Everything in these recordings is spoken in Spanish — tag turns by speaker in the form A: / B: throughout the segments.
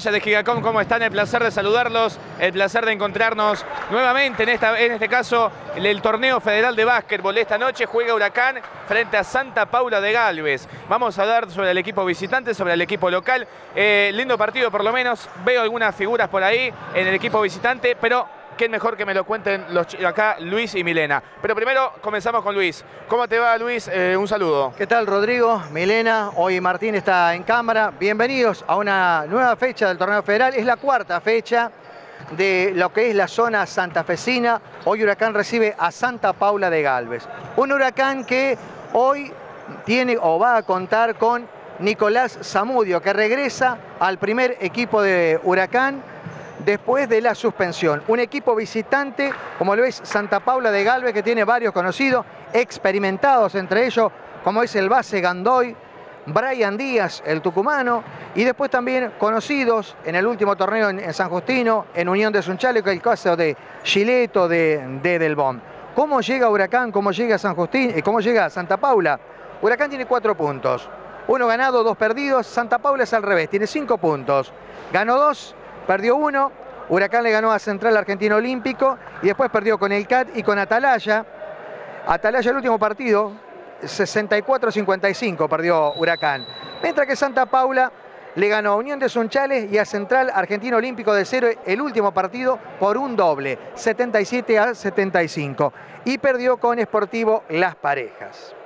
A: De Gigacom, ¿cómo están? El placer de saludarlos, el placer de encontrarnos nuevamente, en, esta, en este caso, el, torneo federal de básquetbol. Esta noche juega Huracán frente a Santa Paula de Galvez. Vamos a hablar sobre el equipo visitante, sobre el equipo local. Eh, lindo partido por lo menos, veo algunas figuras por ahí en el equipo visitante, pero qué mejor que me lo cuenten los, acá Luis y Milena. Pero primero comenzamos con Luis. ¿Cómo te va Luis? Eh, un saludo.
B: ¿Qué tal Rodrigo? Milena, hoy Martín está en cámara. Bienvenidos a una nueva fecha del torneo federal. Es la cuarta fecha de lo que es la zona santafesina. Hoy Huracán recibe a Santa Paula de Galvez. Un huracán que hoy tiene o va a contar con Nicolás Zamudio, que regresa al primer equipo de Huracán después de la suspensión. Un equipo visitante, como lo es Santa Paula de Galvez, que tiene varios conocidos, experimentados entre ellos, como es el base Gandoy, Brian Díaz, el tucumano, y después también conocidos en el último torneo en, San Justino, en Unión de Sunchale, que el caso de Gileto, de, de Delbón. ¿Cómo llega Huracán? ¿Cómo llega San Justín? Eh, ¿Cómo llega Santa Paula? Huracán tiene cuatro puntos. Uno ganado, dos perdidos. Santa Paula es al revés, tiene cinco puntos. Ganó dos, perdió uno, Huracán le ganó a Central Argentino Olímpico y después perdió con el CAT y con Atalaya. Atalaya el último partido, 64-55 perdió Huracán. Mientras que Santa Paula le ganó a Unión de Sunchales y a Central Argentino Olímpico de Cero el último partido por un doble, 77 a 75. Y perdió con Sportivo Las Parejas.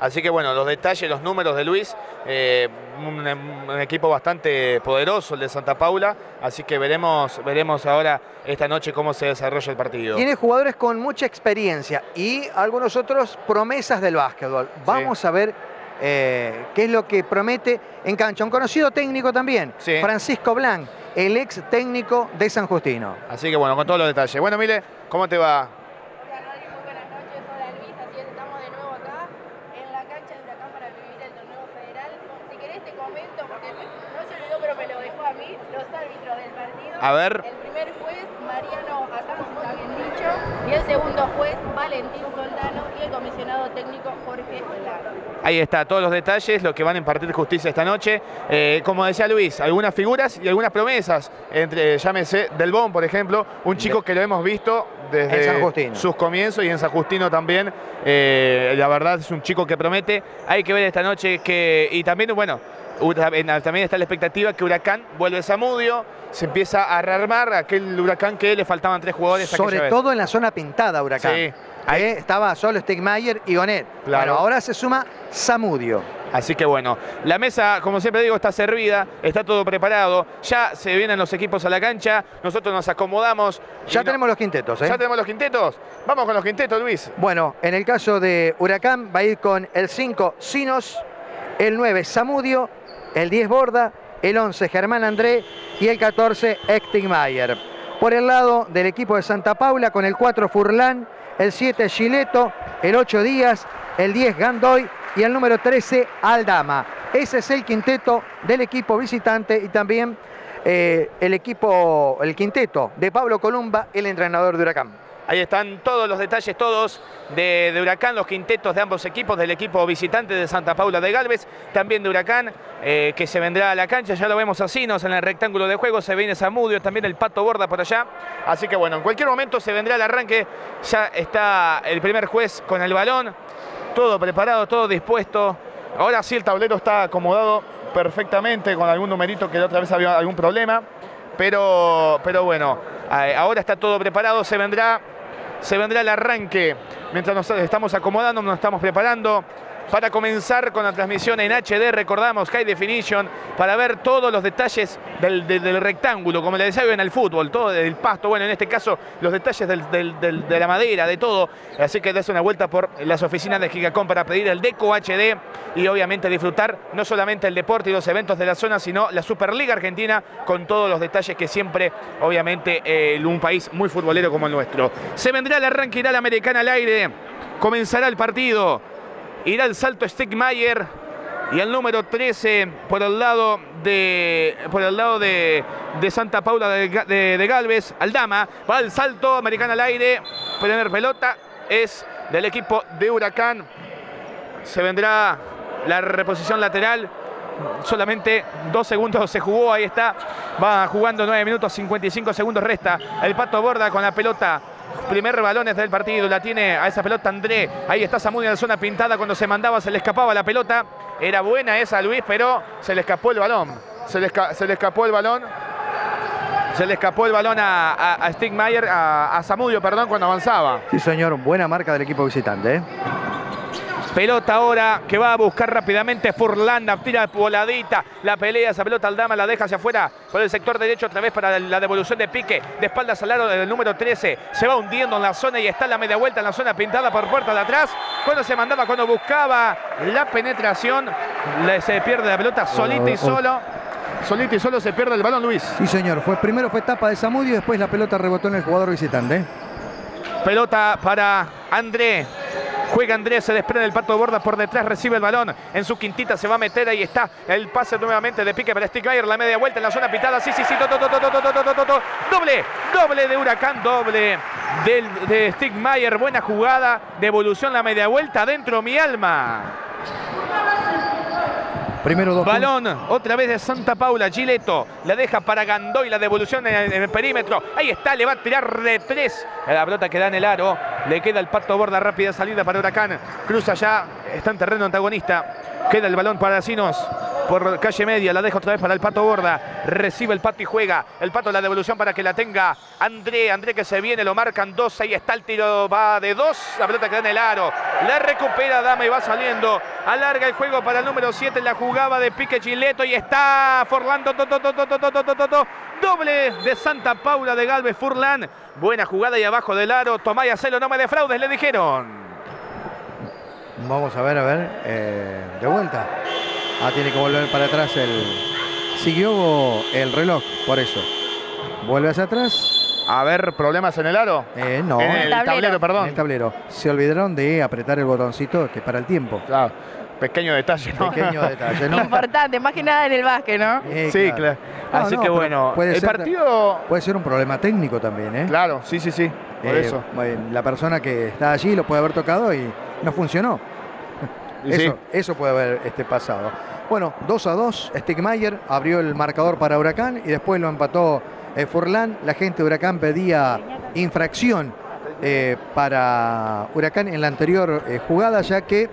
A: Así que bueno, los detalles, los números de Luis, eh, un, equipo bastante poderoso el de Santa Paula, así que veremos, veremos ahora esta noche cómo se desarrolla el partido.
B: Tiene jugadores con mucha experiencia y algunos otros promesas del básquetbol. Vamos a ver eh, qué es lo que promete en cancha. Un conocido técnico también, Francisco Blanc, el ex técnico de San Justino.
A: Así que bueno, con todos los detalles. Bueno, Mile, ¿cómo te va? A ver.
C: El primer juez, Mariano Acá, bien dicho. Y el segundo juez, Valentín Soldano. Y el comisionado técnico, Jorge Lara.
A: Ahí está, todos los detalles, lo que van a impartir justicia esta noche. Eh, como decía Luis, algunas figuras y algunas promesas. Entre, llámese, Del Bon, por ejemplo, un chico que lo hemos visto desde sus comienzos y en San Justino también. Eh, la verdad es un chico que promete. Hay que ver esta noche que. Y también, bueno, también está la expectativa que Huracán vuelve a Samudio, se empieza a rearmar aquel Huracán que le faltaban tres jugadores.
B: Sobre todo en la zona pintada, Huracán. Sí. Ahí estaba solo Stegmayer y Gonet. Claro. ahora se suma Samudio.
A: Así que bueno, la mesa, como siempre digo, está servida, está todo preparado. Ya se vienen los equipos a la cancha, nosotros nos acomodamos.
B: Ya tenemos los quintetos, ¿eh?
A: Ya tenemos los quintetos. Vamos con los quintetos, Luis.
B: Bueno, en el caso de Huracán va a ir con el 5 Sinos, el 9 Samudio, el 10 Borda, el 11 Germán André y el 14 Mayer. Por el lado del equipo de Santa Paula con el 4 Furlán, el 7 Gileto, el 8 Díaz, el 10 Gandoy y el número 13 Aldama. Ese es el quinteto del equipo visitante y también eh, el equipo, el quinteto de Pablo Columba, el entrenador de Huracán.
A: Ahí están todos los detalles, todos de, Huracán, los quintetos de ambos equipos, del equipo visitante de Santa Paula de Galvez, también de Huracán, eh, que se vendrá a la cancha, ya lo vemos así, Sinos en el rectángulo de juego, se viene Zamudio, también el Pato Borda por allá. Así que bueno, en cualquier momento se vendrá el arranque, ya está el primer juez con el balón, todo preparado, todo dispuesto. Ahora sí el tablero está acomodado perfectamente con algún numerito que de otra vez había algún problema. Pero, pero bueno, eh, ahora está todo preparado, se vendrá se vendrá el arranque. Mientras nos estamos acomodando, nos estamos preparando para comenzar con la transmisión en HD, recordamos High Definition, para ver todos los detalles del, rectángulo, como le decía en el fútbol, todo del pasto, bueno, en este caso los detalles de la madera, de todo. Así que des una vuelta por las oficinas de Gigacom para pedir el Deco HD y obviamente disfrutar no solamente el deporte y los eventos de la zona, sino la Superliga Argentina con todos los detalles que siempre, obviamente, eh, un país muy futbolero como el nuestro. Se vendrá el arranque, irá la americana al aire, comenzará el partido. Irá el salto Stegmayer y el número 13 por el lado de, por el lado de, Santa Paula de, de, Galvez, Aldama. Va el salto, americano al aire. Primer pelota es del equipo de Huracán. Se vendrá la reposición lateral solamente dos segundos se jugó, ahí está. Va jugando 9 minutos, 55 segundos resta. El Pato Borda con la pelota primer balones del partido, la tiene a esa pelota André, ahí está Samudio en la zona pintada, cuando se mandaba se le escapaba la pelota, era buena esa Luis, pero se le escapó el balón, se le, se le escapó el balón, se le escapó el balón a, a, Stigmayer, a, a, Samudio, perdón, cuando avanzaba.
B: Sí, señor, buena marca del equipo visitante. ¿eh?
A: Pelota ahora que va a buscar rápidamente Furlan, tira voladita, la pelea, esa pelota al dama, la deja hacia afuera por el sector derecho otra vez para la devolución de pique, de espaldas al aro del número 13, se va hundiendo en la zona y está la media vuelta en la zona pintada por puerta de atrás, cuando se mandaba, cuando buscaba la penetración, se pierde la pelota solita y solo. Solito y solo se pierde el balón, Luis.
B: Sí, señor. Fue, primero fue tapa de Samudio y después la pelota rebotó en el jugador visitante.
A: Pelota para André. Juega Andrés, se desprende el pato de borda por detrás, recibe el balón. En su quintita se va a meter, ahí está. El pase nuevamente de pique para Stigmayer, la media vuelta en la zona pitada. Sí, sí, sí, doble, doble de Huracán, doble del, de Stigmayer. Buena jugada, devolución la media vuelta, dentro mi alma.
B: Primero dos
A: Balón, otra vez de Santa Paula, Gileto, la deja para Gandoy, la devolución en el, perímetro. Ahí está, le va a tirar de tres. La pelota que da en el aro, le queda el pato borda, rápida salida para Huracán. Cruza ya, está en terreno antagonista. Queda el balón para Sinos por calle media, la deja otra vez para el Pato Borda, recibe el Pato y juega, el Pato la devolución para que la tenga André, André que se viene, lo marcan dos, ahí está el tiro, va de dos, la pelota queda en el aro, la recupera Dama y va saliendo, alarga el juego para el número 7, la jugaba de Pique Chileto y está Forlando, doble de Santa Paula de Galvez Furlan, buena jugada y abajo del aro, Tomaya Celo, no me defraudes, le dijeron.
B: Vamos a ver, a ver, eh, de vuelta. Ah, tiene que volver para atrás el... Siguió el reloj, por eso. Vuelve hacia atrás.
A: A ver, ¿problemas en el aro?
B: Eh, no.
A: En el, tablero. perdón. En
B: el tablero. Se olvidaron de apretar el botoncito que para el tiempo.
A: Claro. Pequeño detalle, ¿no?
B: Pequeño detalle, ¿no?
C: Importante, más que nada en el básquet, ¿no?
A: sí, claro. Así que bueno, puede el partido...
B: Puede ser un problema técnico también, ¿eh?
A: Claro, sí, sí, sí. Por eh, eso.
B: La persona que está allí lo puede haber tocado y no funcionó. Eso, eso puede haber este, pasado. Bueno, 2 a 2, Stigmayer abrió el marcador para Huracán y después lo empató eh, Furlan. La gente de Huracán pedía infracción eh, para Huracán en la anterior eh, jugada, ya que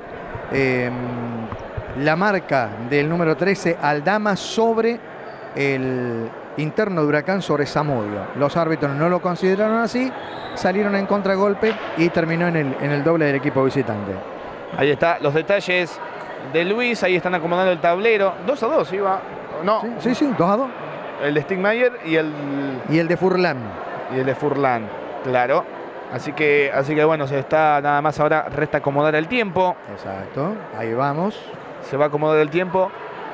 B: em, la marca del número 13, Aldama, sobre el interno de Huracán sobre Samudio. Los árbitros no lo consideraron así, salieron en contragolpe y terminó en el, en el doble del equipo visitante.
A: Ahí está, los detalles de Luis, ahí están acomodando el tablero. 2 a 2 iba. No.
B: Sí, sí, 2 a 2.
A: El de Stigmayer y el.
B: Y el de Furlan.
A: Y el de Furlan, claro. Así que, así que bueno, se está nada más ahora, resta acomodar el tiempo.
B: Exacto, ahí vamos.
A: Se va a acomodar el tiempo.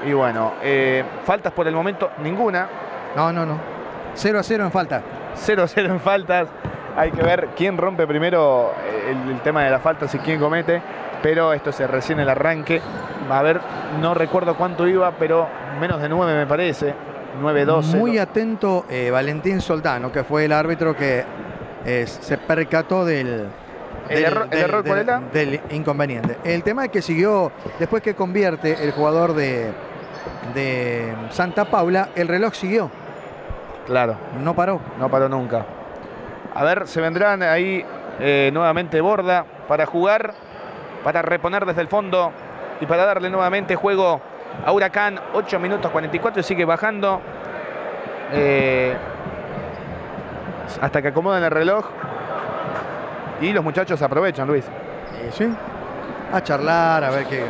A: Y bueno, eh, faltas por el momento, ninguna.
B: No, no, no. 0 a 0 en falta.
A: 0 a 0 en faltas. Hay que ver quién rompe primero el, el tema de las faltas y quién comete pero esto es recién el arranque. A ver, no recuerdo cuánto iba, pero menos de 9 me parece. 9-12.
B: Muy atento eh, Valentín Soldano, que fue el árbitro que eh, se percató del,
A: ¿El, error, cuál era?
B: Del inconveniente. El tema es que siguió, después que convierte el jugador de, de Santa Paula, el reloj siguió.
A: Claro.
B: No paró.
A: No paró nunca. A ver, se vendrán ahí eh, nuevamente Borda para jugar para reponer desde el fondo y para darle nuevamente juego a Huracán. 8 minutos 44 y sigue bajando. Eh, hasta que acomodan el reloj. Y los muchachos aprovechan, Luis.
B: sí. A charlar, a ver qué.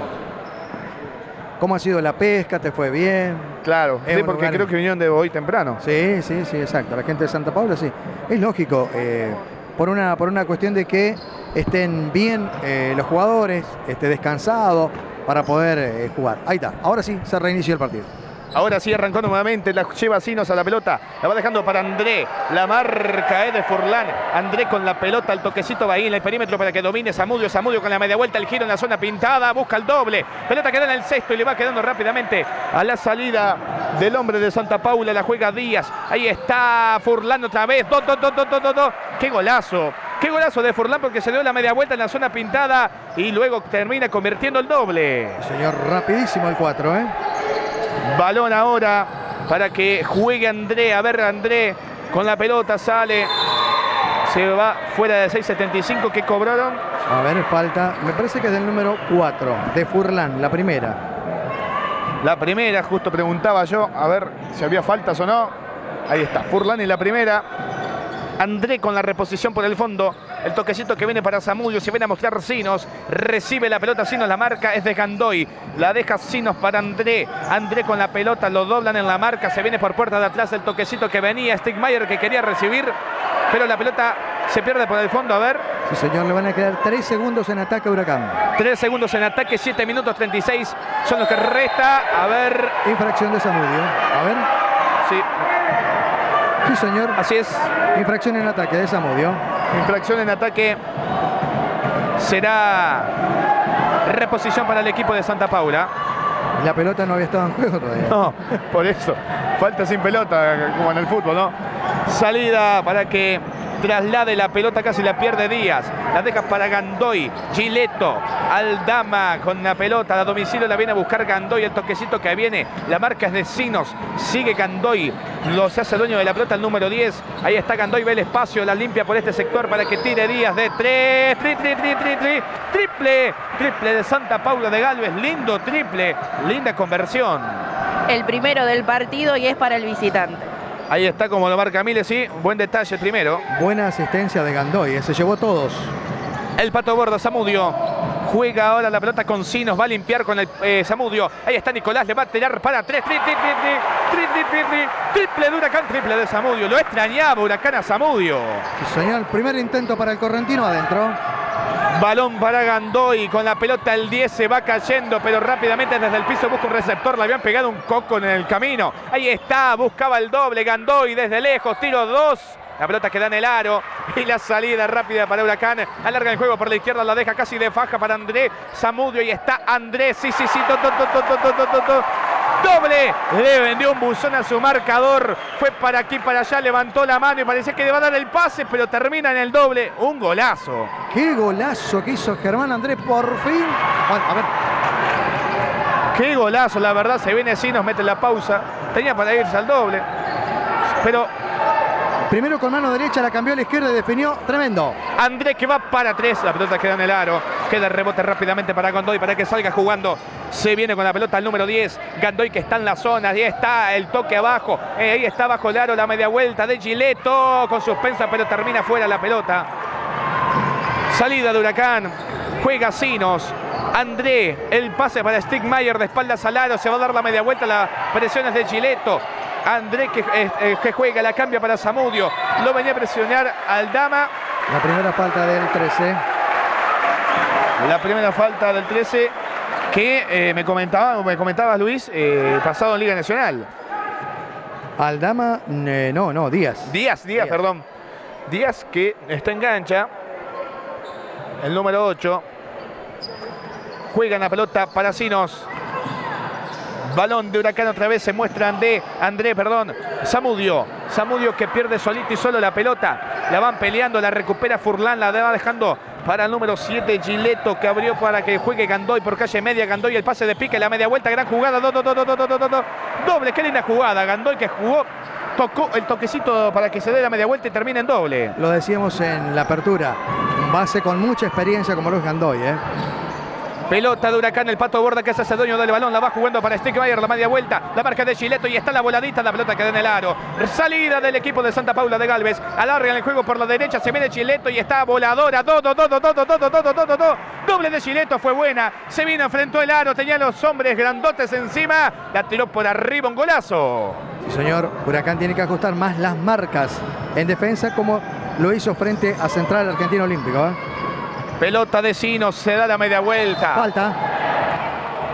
B: ¿Cómo ha sido la pesca? ¿Te fue bien?
A: Claro, porque creo que vinieron de hoy temprano.
B: Sí, sí, sí, exacto. La gente de Santa Paula, sí. Es lógico. Eh, por una, por una cuestión de que estén bien eh, los jugadores, esté descansado para poder eh, jugar. Ahí está, ahora sí se reinició el partido.
A: Ahora sí arrancó nuevamente, la lleva Sinos a la pelota, la va dejando para André, la marca es de Furlan, André con la pelota, el toquecito va ahí en el perímetro para que domine Samudio, Samudio con la media vuelta, el giro en la zona pintada, busca el doble, pelota queda en el sexto y le va quedando rápidamente a la salida del hombre de Santa Paula, la juega Díaz, ahí está Furlan otra vez, do, do, do, qué golazo, Qué golazo de Furlan porque se dio la media vuelta en la zona pintada y luego termina convirtiendo el doble.
B: Señor, rapidísimo el 4, ¿eh?
A: Balón ahora para que juegue André. A ver, André con la pelota sale. Se va fuera de 6.75 que cobraron.
B: A ver, falta. Me parece que es del número 4 de Furlan, la primera.
A: La primera, justo preguntaba yo, a ver si había faltas o no. Ahí está, Furlan en la primera. André con la reposición por el fondo. El toquecito que viene para Zamudio. Se viene a mostrar Sinos. Recibe la pelota Sinos. La marca es de Gandoy. La deja Sinos para André. André con la pelota. Lo doblan en la marca. Se viene por puerta de atrás el toquecito que venía. Stigmayer que quería recibir. Pero la pelota se pierde por el fondo. A ver.
B: Sí, señor. Le van a quedar 3 segundos en ataque a Huracán.
A: 3 segundos en ataque. 7 minutos 36 son los que resta. A ver.
B: Infracción de Zamudio. A ver.
A: Sí.
B: Sí, señor.
A: Así es.
B: Infracción en ataque de Zamudio.
A: Infracción en ataque. Será reposición para el equipo de Santa Paula.
B: La pelota no había estado en juego todavía.
A: No, por eso. Falta sin pelota, como en el fútbol, ¿no? Salida para que traslade la pelota, casi la pierde Díaz. La deja para Gandoy. Gileto. Aldama con la pelota. A domicilio la viene a buscar Gandoy. El toquecito que viene. La marca es de Sinos. Sigue Gandoy. Lo se hace dueño de la pelota el número 10. Ahí está Gandoy. Ve el espacio. La limpia por este sector para que tire Díaz de 3. Tri, tri, tri, tri, tri. Triple. Triple de Santa Paula de Galvez. Lindo triple. Linda conversión.
C: El primero del partido y es para el visitante.
A: Ahí está como lo marca Miles, sí. Buen detalle primero.
B: Buena asistencia de Gandoy. eh, Se llevó todos.
A: El Pato Borda, Zamudio. Juega ahora la pelota con Sinos, va a limpiar con el eh, Zamudio. Ahí está Nicolás, le va a tirar para tres. Tri, tri, tri, tri, tri, tri, tri, tri. Triple de Huracán, triple de Zamudio. Lo extrañaba Huracán a Zamudio.
B: Sí, señor. Primer intento para el correntino adentro.
A: Balón para Gandoy. Con la pelota el 10 se va cayendo, pero rápidamente desde el piso busca un receptor. Le habían pegado un coco en el camino. Ahí está, buscaba el doble. Gandoy desde lejos, tiro 2. La pelota queda en el aro y la salida rápida para Huracán. Alarga el juego por la izquierda, la deja casi de faja para Andrés Zamudio. Y está Andrés. Sí, sí, sí. To, to, to, Doble, le vendió un buzón a su marcador. Fue para aquí, para allá, levantó la mano y parecía que le va a dar el pase, pero termina en el doble. Un golazo.
B: Qué golazo que hizo Germán Andrés por fin. Bueno, a ver.
A: Qué golazo, la verdad, se viene así, nos mete la pausa. Tenía para irse al doble. Pero
B: Primero con mano derecha la cambió a la izquierda y definió tremendo.
A: Andrés que va para tres, la pelota queda en el aro. Queda el rebote rápidamente para Gandoy para que salga jugando. Se viene con la pelota al número 10. Gandoy que está en la zona. Ahí está el toque abajo. Eh, ahí está bajo el aro la media vuelta de Gileto. Con suspensa, pero termina fuera la pelota. Salida de Huracán. Juega Sinos. André, el pase para Stigmayer de espaldas al aro. Se va a dar la media vuelta. Las presiones de Gileto. André que, eh, eh, que juega, la cambia para Zamudio. Lo venía a presionar Aldama.
B: La primera falta del 13.
A: La primera falta del 13 que eh, me comentaba, me comentaba Luis, eh, pasado en Liga Nacional.
B: Aldama, no, no, Díaz.
A: Díaz, Díaz, perdón. Díaz que está en cancha. El número 8. Juegan la pelota para Sinos. Balón de Huracán otra vez se muestran de André, perdón, Zamudio. Zamudio que pierde solito y solo la pelota. La van peleando, la recupera Furlan, la va dejando para el número 7, Gileto, que abrió para que juegue Gandoy por calle media. Gandoy, el pase de pique, la media vuelta, gran jugada. Do, do, do, do, do, do, do, do. Doble, qué linda jugada. Gandoy que jugó, tocó el toquecito para que se dé la media vuelta y termine en doble.
B: Lo decíamos en la apertura. Base con mucha experiencia como Luis Gandoy, ¿eh?
A: Pelota de Huracán, el Pato Borda que se hace dueño del balón, la va jugando para Stickmeyer, la media vuelta, la marca de Gileto y está la voladita, la pelota que da en el aro. Salida del equipo de Santa Paula de Galvez, alargan el juego por la derecha, se viene Gileto y está voladora, todo, todo, todo, todo, todo, todo, todo. Doble de Gileto fue buena, se vino, enfrentó el aro, tenía los hombres grandotes encima, la tiró por arriba, un golazo.
B: Sí, señor, Huracán tiene que ajustar más las marcas en defensa como lo hizo frente a Central Argentino Olímpico. ¿eh?
A: Pelota de Sinos, se da la media vuelta.
B: Falta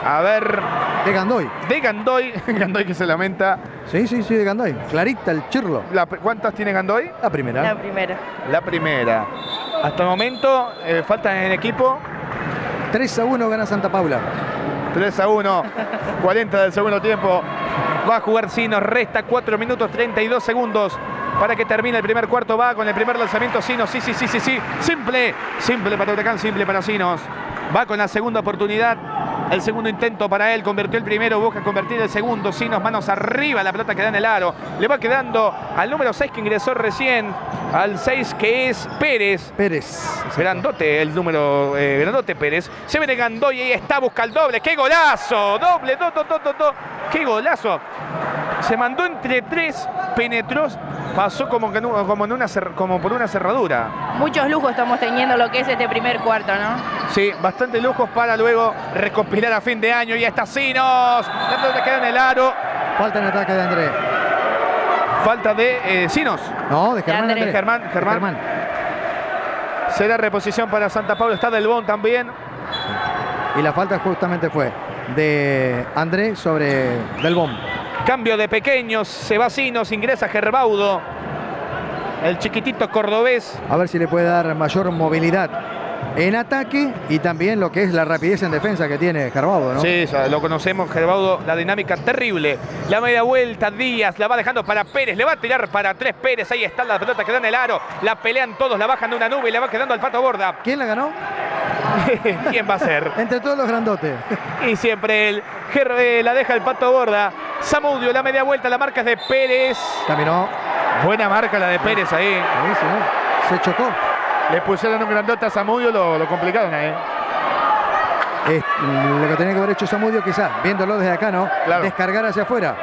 A: A ver,
B: de Gandoy.
A: de Gandoy, Gandoy que se lamenta.
B: Sí, sí, sí, de Gandoy. Clarita el chirlo.
A: La- ¿Cuántas tiene Gandoy?
B: La primera.
C: La primera.
A: La primera. Hasta el momento, eh, faltan en equipo
B: 3 a 1 gana Santa Paula.
A: 3 a 1, 40 del segundo tiempo. Va a jugar Sinos, resta 4 minutos 32 segundos para que termine el primer cuarto. Va con el primer lanzamiento Sinos, sí, sí, sí, sí, sí. Simple, simple para Huracán, simple para Sinos. Va con la segunda oportunidad. El segundo intento para él, convirtió el primero, busca convertir el segundo. Sinos, manos arriba, la pelota queda en el aro. Le va quedando al número 6 que ingresó recién, al 6 que es Pérez.
B: Pérez.
A: Grandote, el número eh, Grandote Pérez. Se viene Gandoy y ahí está, busca el doble. ¡Qué golazo! Doble, do, do, do, do, do. ¡Qué golazo! Se mandó entre tres, penetró, pasó como, que no- como, en una, cer- como por una cerradura.
C: Muchos lujos estamos teniendo lo que es este primer cuarto, ¿no?
A: Sí, bastante lujos para luego recopilar a fin de año. Y está Sinos. La pelota queda en el aro.
B: Falta en ataque de André.
A: Falta de eh, Sinos.
B: No, de Germán.
C: André.
B: André.
A: Germán,
B: De
A: Germán. Será reposición para Santa Paula. Está Del Bon también.
B: Y la falta justamente fue de André sobre Del Bom.
A: Cambio de pequeños. Se va Sinos. Ingresa Gerbaudo. El chiquitito cordobés.
B: A ver si le puede dar mayor movilidad en ataque y también lo que es la rapidez en defensa que tiene Carvado, ¿no?
A: Sí, lo conocemos, Gerbaudo, la dinámica terrible. La media vuelta, Díaz, la va dejando para Pérez, le va a tirar para tres Pérez, ahí está la pelota que da en el aro, la pelean todos, la bajan de una nube y le va quedando al pato borda.
B: ¿Quién la ganó?
A: ¿Quién va a ser?
B: Entre todos los grandotes.
A: Y siempre él, Ger- eh, la deja el pato borda. Samudio, la media vuelta, la marca es de Pérez.
B: Caminó.
A: Buena marca la de Pérez ahí.
B: Señor. Se chocó.
A: Le pusieron un grandote a Samudio, lo, lo complicaron ahí.
B: Es lo que tenía que haber hecho Samudio, quizás, viéndolo desde acá, ¿no?
A: Claro.
B: Descargar hacia afuera.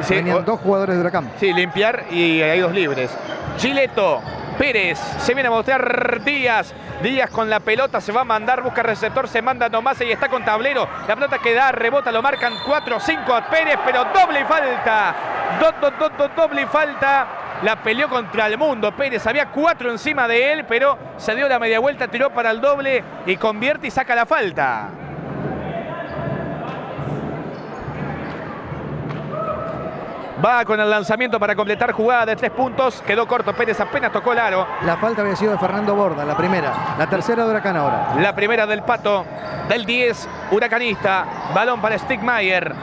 A: Sí, o-
B: dos jugadores de Huracán.
A: Sí, limpiar y hay dos libres. Gileto, Pérez, se viene a mostrar Díaz. Díaz con la pelota se va a mandar, busca receptor, se manda nomás y está con tablero. La pelota que da, rebota, lo marcan 4 5 a Pérez, pero doble falta. Do, do, do, do, doble falta. La peleó contra el mundo. Pérez había cuatro encima de él, pero se dio la media vuelta, tiró para el doble y convierte y saca la falta. Va con el lanzamiento para completar jugada de tres puntos. Quedó corto Pérez, apenas tocó el aro.
B: La falta había sido de Fernando Borda, la primera. La tercera de Huracán ahora.
A: La primera del pato, del 10, huracanista. Balón para Stigmayer.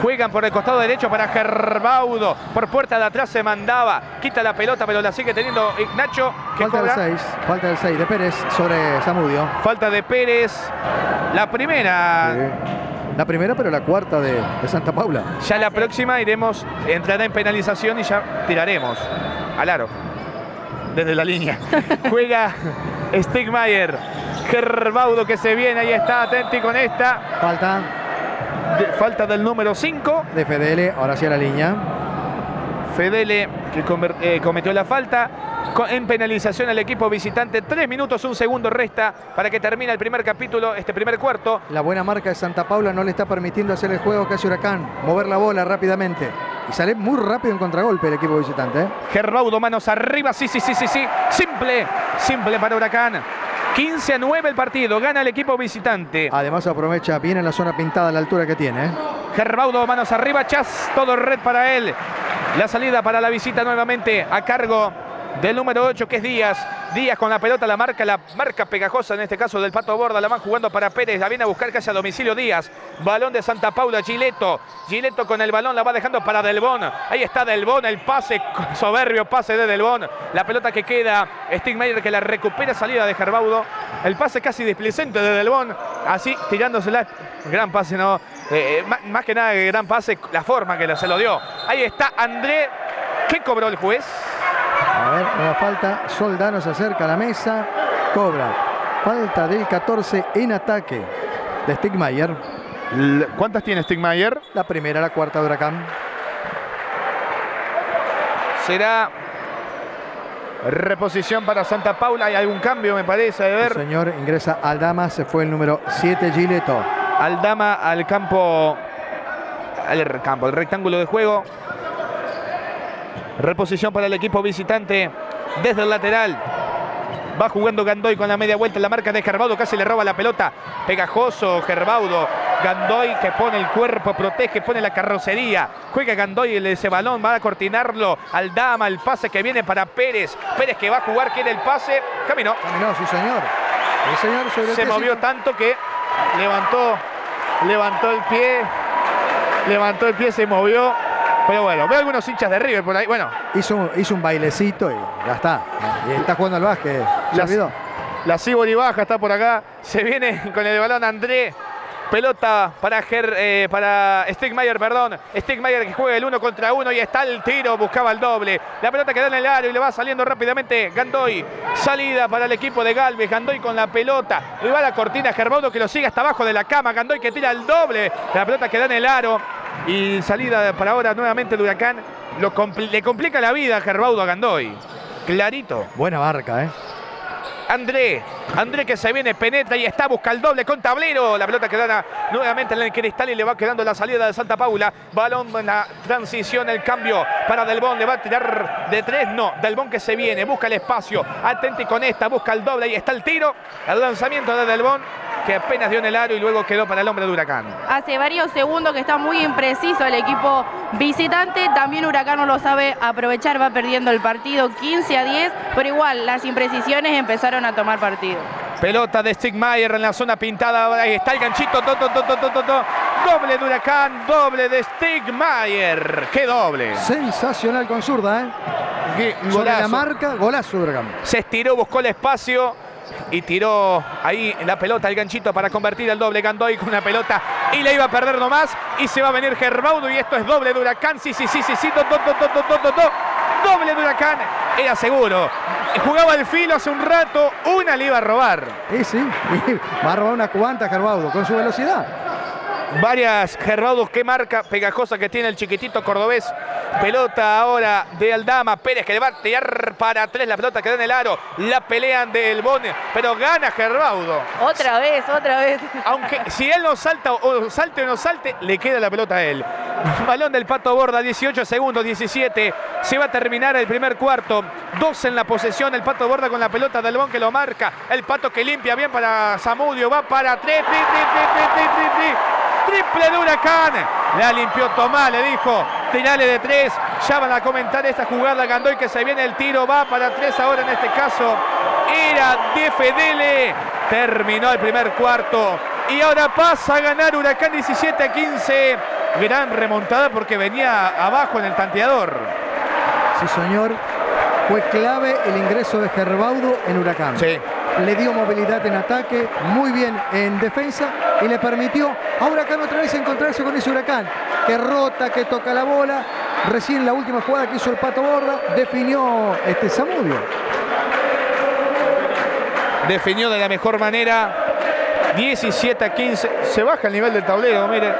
A: Juegan por el costado derecho para Gerbaudo. Por puerta de atrás se mandaba. Quita la pelota, pero la sigue teniendo Ignacio. Que
B: Falta del
A: cobra.
B: 6. Falta del 6 de Pérez sobre Samudio.
A: Falta de Pérez. La primera.
B: Sí. La primera, pero la cuarta de, de Santa Paula.
A: Ya la próxima iremos, entrará en penalización y ya tiraremos al aro. Desde la línea. Juega Stigmayer. Gerbaudo que se viene, ahí está, atenti con esta.
B: Falta
A: De- falta del número 5.
B: de Fedele, ahora sí a la línea.
A: Fedele que eh, cometió la falta. En penalización al equipo visitante. Tres minutos, un segundo resta para que termine el primer capítulo, este primer cuarto.
B: La buena marca de Santa Paula no le está permitiendo hacer el juego hace Huracán, mover la bola rápidamente. Y sale muy rápido en contragolpe el equipo visitante. ¿eh?
A: Gerbaudo, manos arriba. Sí, sí, sí, sí, sí. Simple, simple para Huracán. 15 a 9 el partido. Gana el equipo visitante.
B: Además aprovecha bien en la zona pintada la altura que tiene. ¿eh?
A: Gerbaudo, manos arriba, Chas, todo red para él. La salida para la visita nuevamente a cargo del número 8 que es Díaz. Díaz con la pelota, la marca, la marca pegajosa en este caso del Pato Borda, la van jugando para Pérez, la viene a buscar casi a domicilio Díaz. Balón de Santa Paula, Gileto. Gileto con el balón, la va dejando para Delbón. Ahí está Delbón, el pase, soberbio pase de Delbón. La pelota que queda, Stigmeyer que la recupera, salida de Gerbaudo. El pase casi displicente de Delbón, así tirándosela. Gran pase, no. Eh, eh, más, que nada gran pase, la forma que se lo dio. Ahí está André. ¿Qué cobró el juez?
B: A ver, una falta. Soldano se acerca a la mesa. Cobra. Falta del 14 en ataque de Stigmayer.
A: ¿Cuántas tiene Stigmayer?
B: La primera, la cuarta de Huracán.
A: Será reposición para Santa Paula. Hay algún cambio, me parece.
B: El
A: ver.
B: señor ingresa Aldama, se fue el número 7 Gileto.
A: Aldama al campo. Al campo, el rectángulo de juego. Reposición para el equipo visitante desde el lateral. Va jugando Gandoy con la media vuelta. La marca de Gerbaudo casi le roba la pelota. Pegajoso Gerbaudo. Gandoy que pone el cuerpo, protege, pone la carrocería. Juega Gandoy ese balón, va a cortinarlo. Aldama, el pase que viene para Pérez. Pérez que va a jugar, quiere el pase. Caminó.
B: Caminó, sí señor. El señor sobre
A: Se movió tanto que levantó, levantó el pie, levantó el pie, se movió. Pero bueno, veo algunos hinchas de River por ahí. Bueno,
B: Hizo, hizo un bailecito y ya está. Y está jugando al básquet. Se
A: Las-
B: olvidó.
A: la Cibori baja, está por acá. Se viene con el balón André. Pelota para, Ger, eh, para Stigmayer, perdón. Stigmayer que juega el uno contra uno y está el tiro, buscaba el doble. La pelota queda en el área y le va saliendo rápidamente Gandoy. Salida para el equipo de Galvez. Gandoy con la pelota. Y va la cortina Gerbaudo que lo sigue hasta abajo de la cama. Gandoy que tira el doble. La pelota queda en el aro. Y salida para ahora nuevamente de Huracán. Le complica la vida a Gerbaudo a Gandoy. Clarito.
B: Buena marca, ¿eh?
A: André. André que se viene, penetra y está, busca el doble con tablero. La pelota queda nuevamente en el cristal y le va quedando la salida de Santa Paula. Balón en la transición, el cambio para Delbón. Le va a tirar de tres. No, Delbón que se viene, busca el espacio. Atenti con esta, busca el doble y está el tiro. El lanzamiento de Delbón que apenas dio en el aro y luego quedó para el hombre de Huracán.
C: Hace varios segundos que está muy impreciso el equipo visitante. También Huracán no lo sabe aprovechar, va perdiendo el partido 15 a 10, pero igual las imprecisiones empezaron a tomar partido.
A: Pelota de Stigmayer en la zona pintada. Ahí está el ganchito. doble de Huracán, doble de Stigmayer. ¡Qué doble!
B: Sensacional con zurda, ¿eh? Sobre la marca, golazo de Huracán.
A: Se estiró, buscó el espacio y tiró ahí la pelota, el ganchito para convertir el doble Gandoy con una pelota y le iba a perder nomás. Y se va a venir Gerbaudo y esto es doble de Huracán, sí, sí, sí, sí, sí, do, do, do, doble de Huracán, era seguro. Jugaba el filo hace un rato, una le iba a robar.
B: Sí, sí, va a robar una cuanta Gerbaudo con su velocidad
A: varias Gerbaudos. Qué marca pegajosa que tiene el chiquitito cordobés. Pelota ahora de Aldama. Pérez que le va a tirar para tres. La pelota queda en el aro. La pelean del Bone. Pero gana Gerbaudo.
C: Otra vez, otra vez.
A: Aunque si él no salta o salte o no salte, le queda la pelota a él. Balón del Pato Borda, 18 segundos, 17. Se va a terminar el primer cuarto. Dos en la posesión. El Pato Borda con la pelota del Bon que lo marca. El Pato que limpia bien para Zamudio. Va para tres. Tri, tri, triple de Huracán. La limpió Tomás, le dijo, tirale de tres. Ya van a comentar esta jugada Gandoy que se viene el tiro, va para tres ahora en este caso. Era de Fedele. Terminó el primer cuarto. Y ahora pasa a ganar Huracán 17 a 15. Gran remontada porque venía abajo en el tanteador.
B: Sí, señor. Fue clave el ingreso de Gerbaudo en Huracán.
A: Sí
B: le dio movilidad en ataque, muy bien en defensa y le permitió a Huracán otra vez encontrarse con ese Huracán que rota, que toca la bola. Recién la última jugada que hizo el Pato Borda definió este Zamudio.
A: Definió de la mejor manera. 17 a 15. Se baja el nivel del tablero, mire.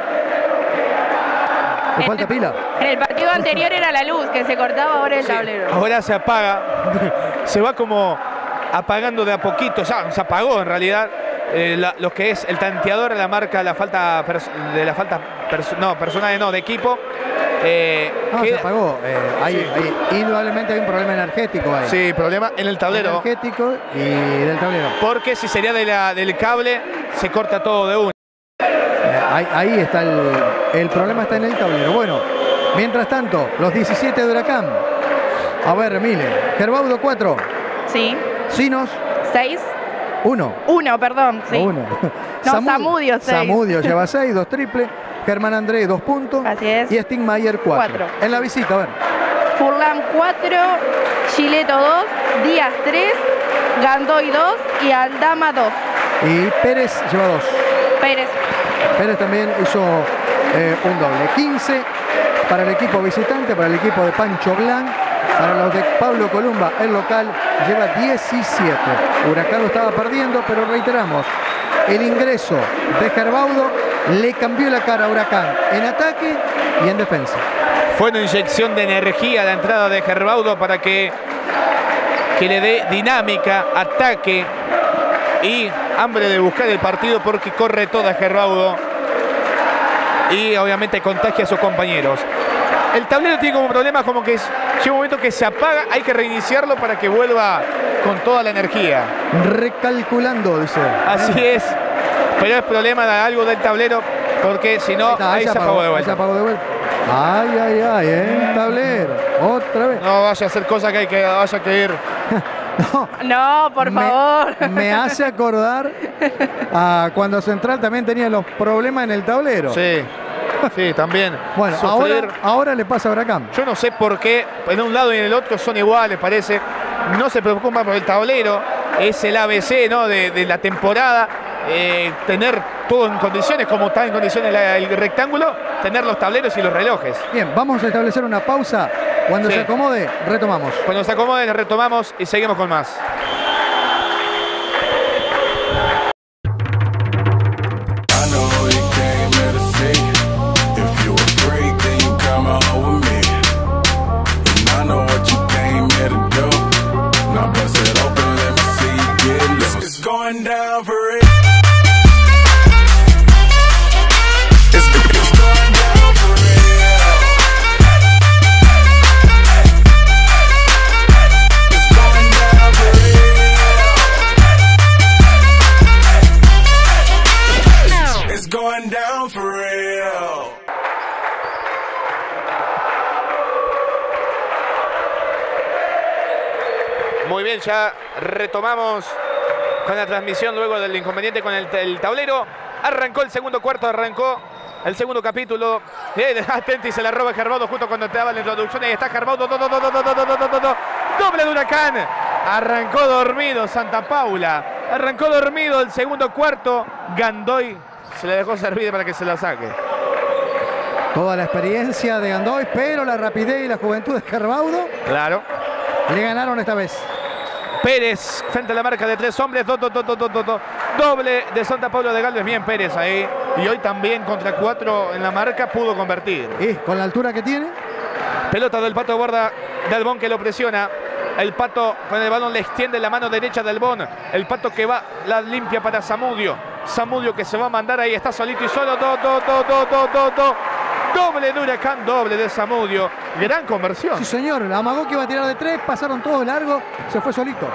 B: ¿Le falta pila?
C: En el partido anterior era la luz que se cortaba, ahora el tablero.
A: Ahora se apaga. se va como apagando de a poquito, ya se apagó en realidad eh, lo que es el tanteador, la marca la falta de la falta no, personal no, de equipo.
B: Eh, no, se apagó. Eh, hay, indudablemente hay un problema energético ahí.
A: Sí, problema en el tablero.
B: Energético y del tablero.
A: Porque si sería de la, del cable, se corta todo de uno.
B: ahí, está el, el problema está en el tablero. Bueno, mientras tanto, los 17 de Huracán. A ver, Mile. Gerbaudo 4.
C: Sí.
B: Sinos.
C: Seis.
B: Uno.
C: Uno, perdón, sí.
B: Uno.
C: No, Samudio, seis.
B: Samudio lleva seis, dos triple. Germán André, dos puntos.
C: Así es.
B: Y Stingmayer, cuatro. cuatro. En la visita, a ver.
C: Furlan, cuatro. Chileto, dos. Díaz, tres. Gandoy, dos. Y Aldama, dos.
B: Y Pérez lleva dos.
C: Pérez.
B: Pérez también hizo eh, un doble. 15 para el equipo visitante, para el equipo de Pancho Blanc. Para los de Pablo Columba, el local lleva 17. Huracán lo estaba perdiendo, pero reiteramos, el ingreso de Gerbaudo le cambió la cara a Huracán en ataque y en defensa.
A: Fue una inyección de energía la entrada de Gerbaudo para que, que le dé dinámica, ataque y hambre de buscar el partido porque corre toda Gerbaudo y obviamente contagia a sus compañeros. El tablero tiene como problema como que es, llega un momento que se apaga, hay que reiniciarlo para que vuelva con toda la energía.
B: Recalculando, dice.
A: Así es. Pero es problema de algo del tablero, porque si no, ahí, se, apagó, de vuelta.
B: Ay, ay, ay, el tablero. Otra vez.
A: No vaya a hacer cosas que hay que, vaya que ir.
C: no, no, por favor.
B: Me hace acordar a cuando Central también tenía los problemas en el tablero.
A: Sí. Sí, también.
B: Bueno, ahora, ahora, le pasa a Huracán.
A: Yo no sé por qué en un lado y en el otro son iguales, parece. No se preocupan por el tablero. Es el ABC ¿no? de, la temporada. Eh, tener todo en condiciones, como está en condiciones la- el rectángulo, tener los tableros y los relojes.
B: Bien, vamos a establecer una pausa. Cuando
A: Sí.
B: se acomode, retomamos.
A: Cuando se acomoden, retomamos y seguimos con más. Ya retomamos con la transmisión luego del inconveniente con el, tablero. Arrancó el segundo cuarto, arrancó el segundo capítulo. Atenti se la roba Gerbaudo justo cuando te daba la introducción. Ahí está Gerbaudo. Doble de huracán. Arrancó dormido Santa Paula. Arrancó dormido el segundo cuarto. Gandoy se la dejó servir para que se la saque.
B: Toda la experiencia de Gandoy, pero la rapidez y la juventud de Gerbaudo.
A: Claro.
B: Le ganaron esta vez.
A: Pérez frente a la marca de tres hombres. do, do, do, do, do, do, do. Doble de Santa Paula de Galvez. Bien Pérez ahí. Y hoy también contra cuatro en la marca pudo convertir.
B: Y con la altura que tiene,
A: Pelota del Pato Borda. Dalbón que lo presiona. El Pato con el balón le extiende la mano derecha del Bon. El Pato que va, la limpia para Zamudio. Zamudio que se va a mandar ahí. Está solito y solo. Do, do, do, do, do, do, do. Doble de Huracán, doble de Zamudio. Gran conversión.
B: sí señor, la amagó que iba a tirar de tres, pasaron todos largo, se fue solito.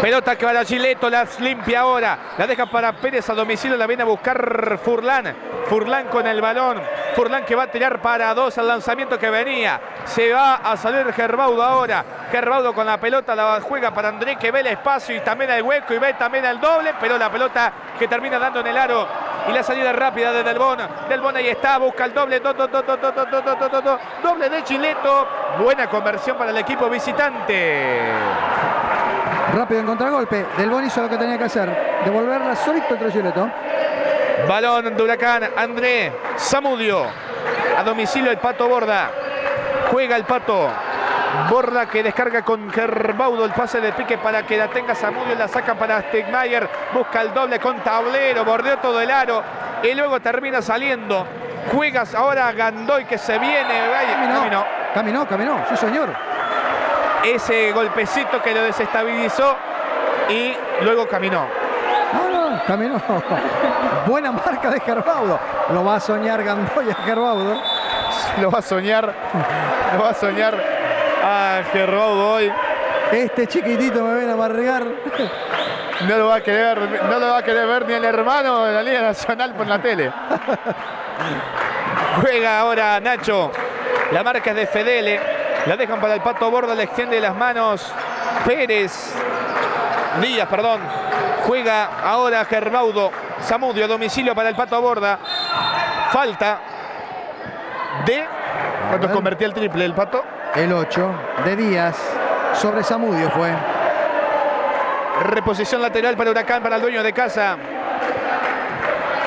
A: Pelota que para Gileto, las limpia ahora. La deja para Pérez a domicilio, la viene a buscar Furlán. Furlán con el balón. Furlán que va a tirar para dos al lanzamiento que venía. Se va a salir Gerbaudo ahora. Gerbaudo con la pelota, la juega para André que ve el espacio y también el hueco y ve también el doble. Pero la pelota que termina dando en el aro y la salida rápida de Delbón. Delbón ahí está, busca el doble. Do, do, do, doble de Chileto. Buena conversión para el equipo visitante.
B: Rápido en contragolpe. Delbón hizo lo que tenía que hacer. Devolverla solito entre Chileto.
A: Balón de Huracán. André Zamudio. A domicilio el Pato Borda. Juega el Pato. Borda que descarga con Gerbaudo el pase de pique para que la tenga Zamudio. La saca para Stegmayer. Busca el doble con tablero. Bordeó todo el aro. Y luego termina saliendo. Juegas ahora a Gandoy que se viene.
B: Caminó,
A: caminó.
B: caminó, caminó, sí señor.
A: Ese golpecito que lo desestabilizó. Y luego caminó.
B: No, no, caminó. Buena marca de Gerbaudo. Lo va a soñar Gandoy a Gerbaudo.
A: Lo va a soñar. Lo va a soñar a Gerbaudo hoy.
B: Este chiquitito me ven a amargar.
A: No lo va a querer, no lo va a querer ver ni el hermano de la Liga Nacional por la tele. Juega ahora Nacho. La marca es de Fedele. La dejan para el Pato Borda, le extiende las manos Pérez. Díaz, perdón. Juega ahora Gerbaudo. Zamudio, domicilio para el Pato Borda. Falta de. ¿Cuánto
B: ver.
A: convertía el triple el Pato?
B: El 8 de Díaz sobre Zamudio fue.
A: Reposición lateral para Huracán, para el dueño de casa.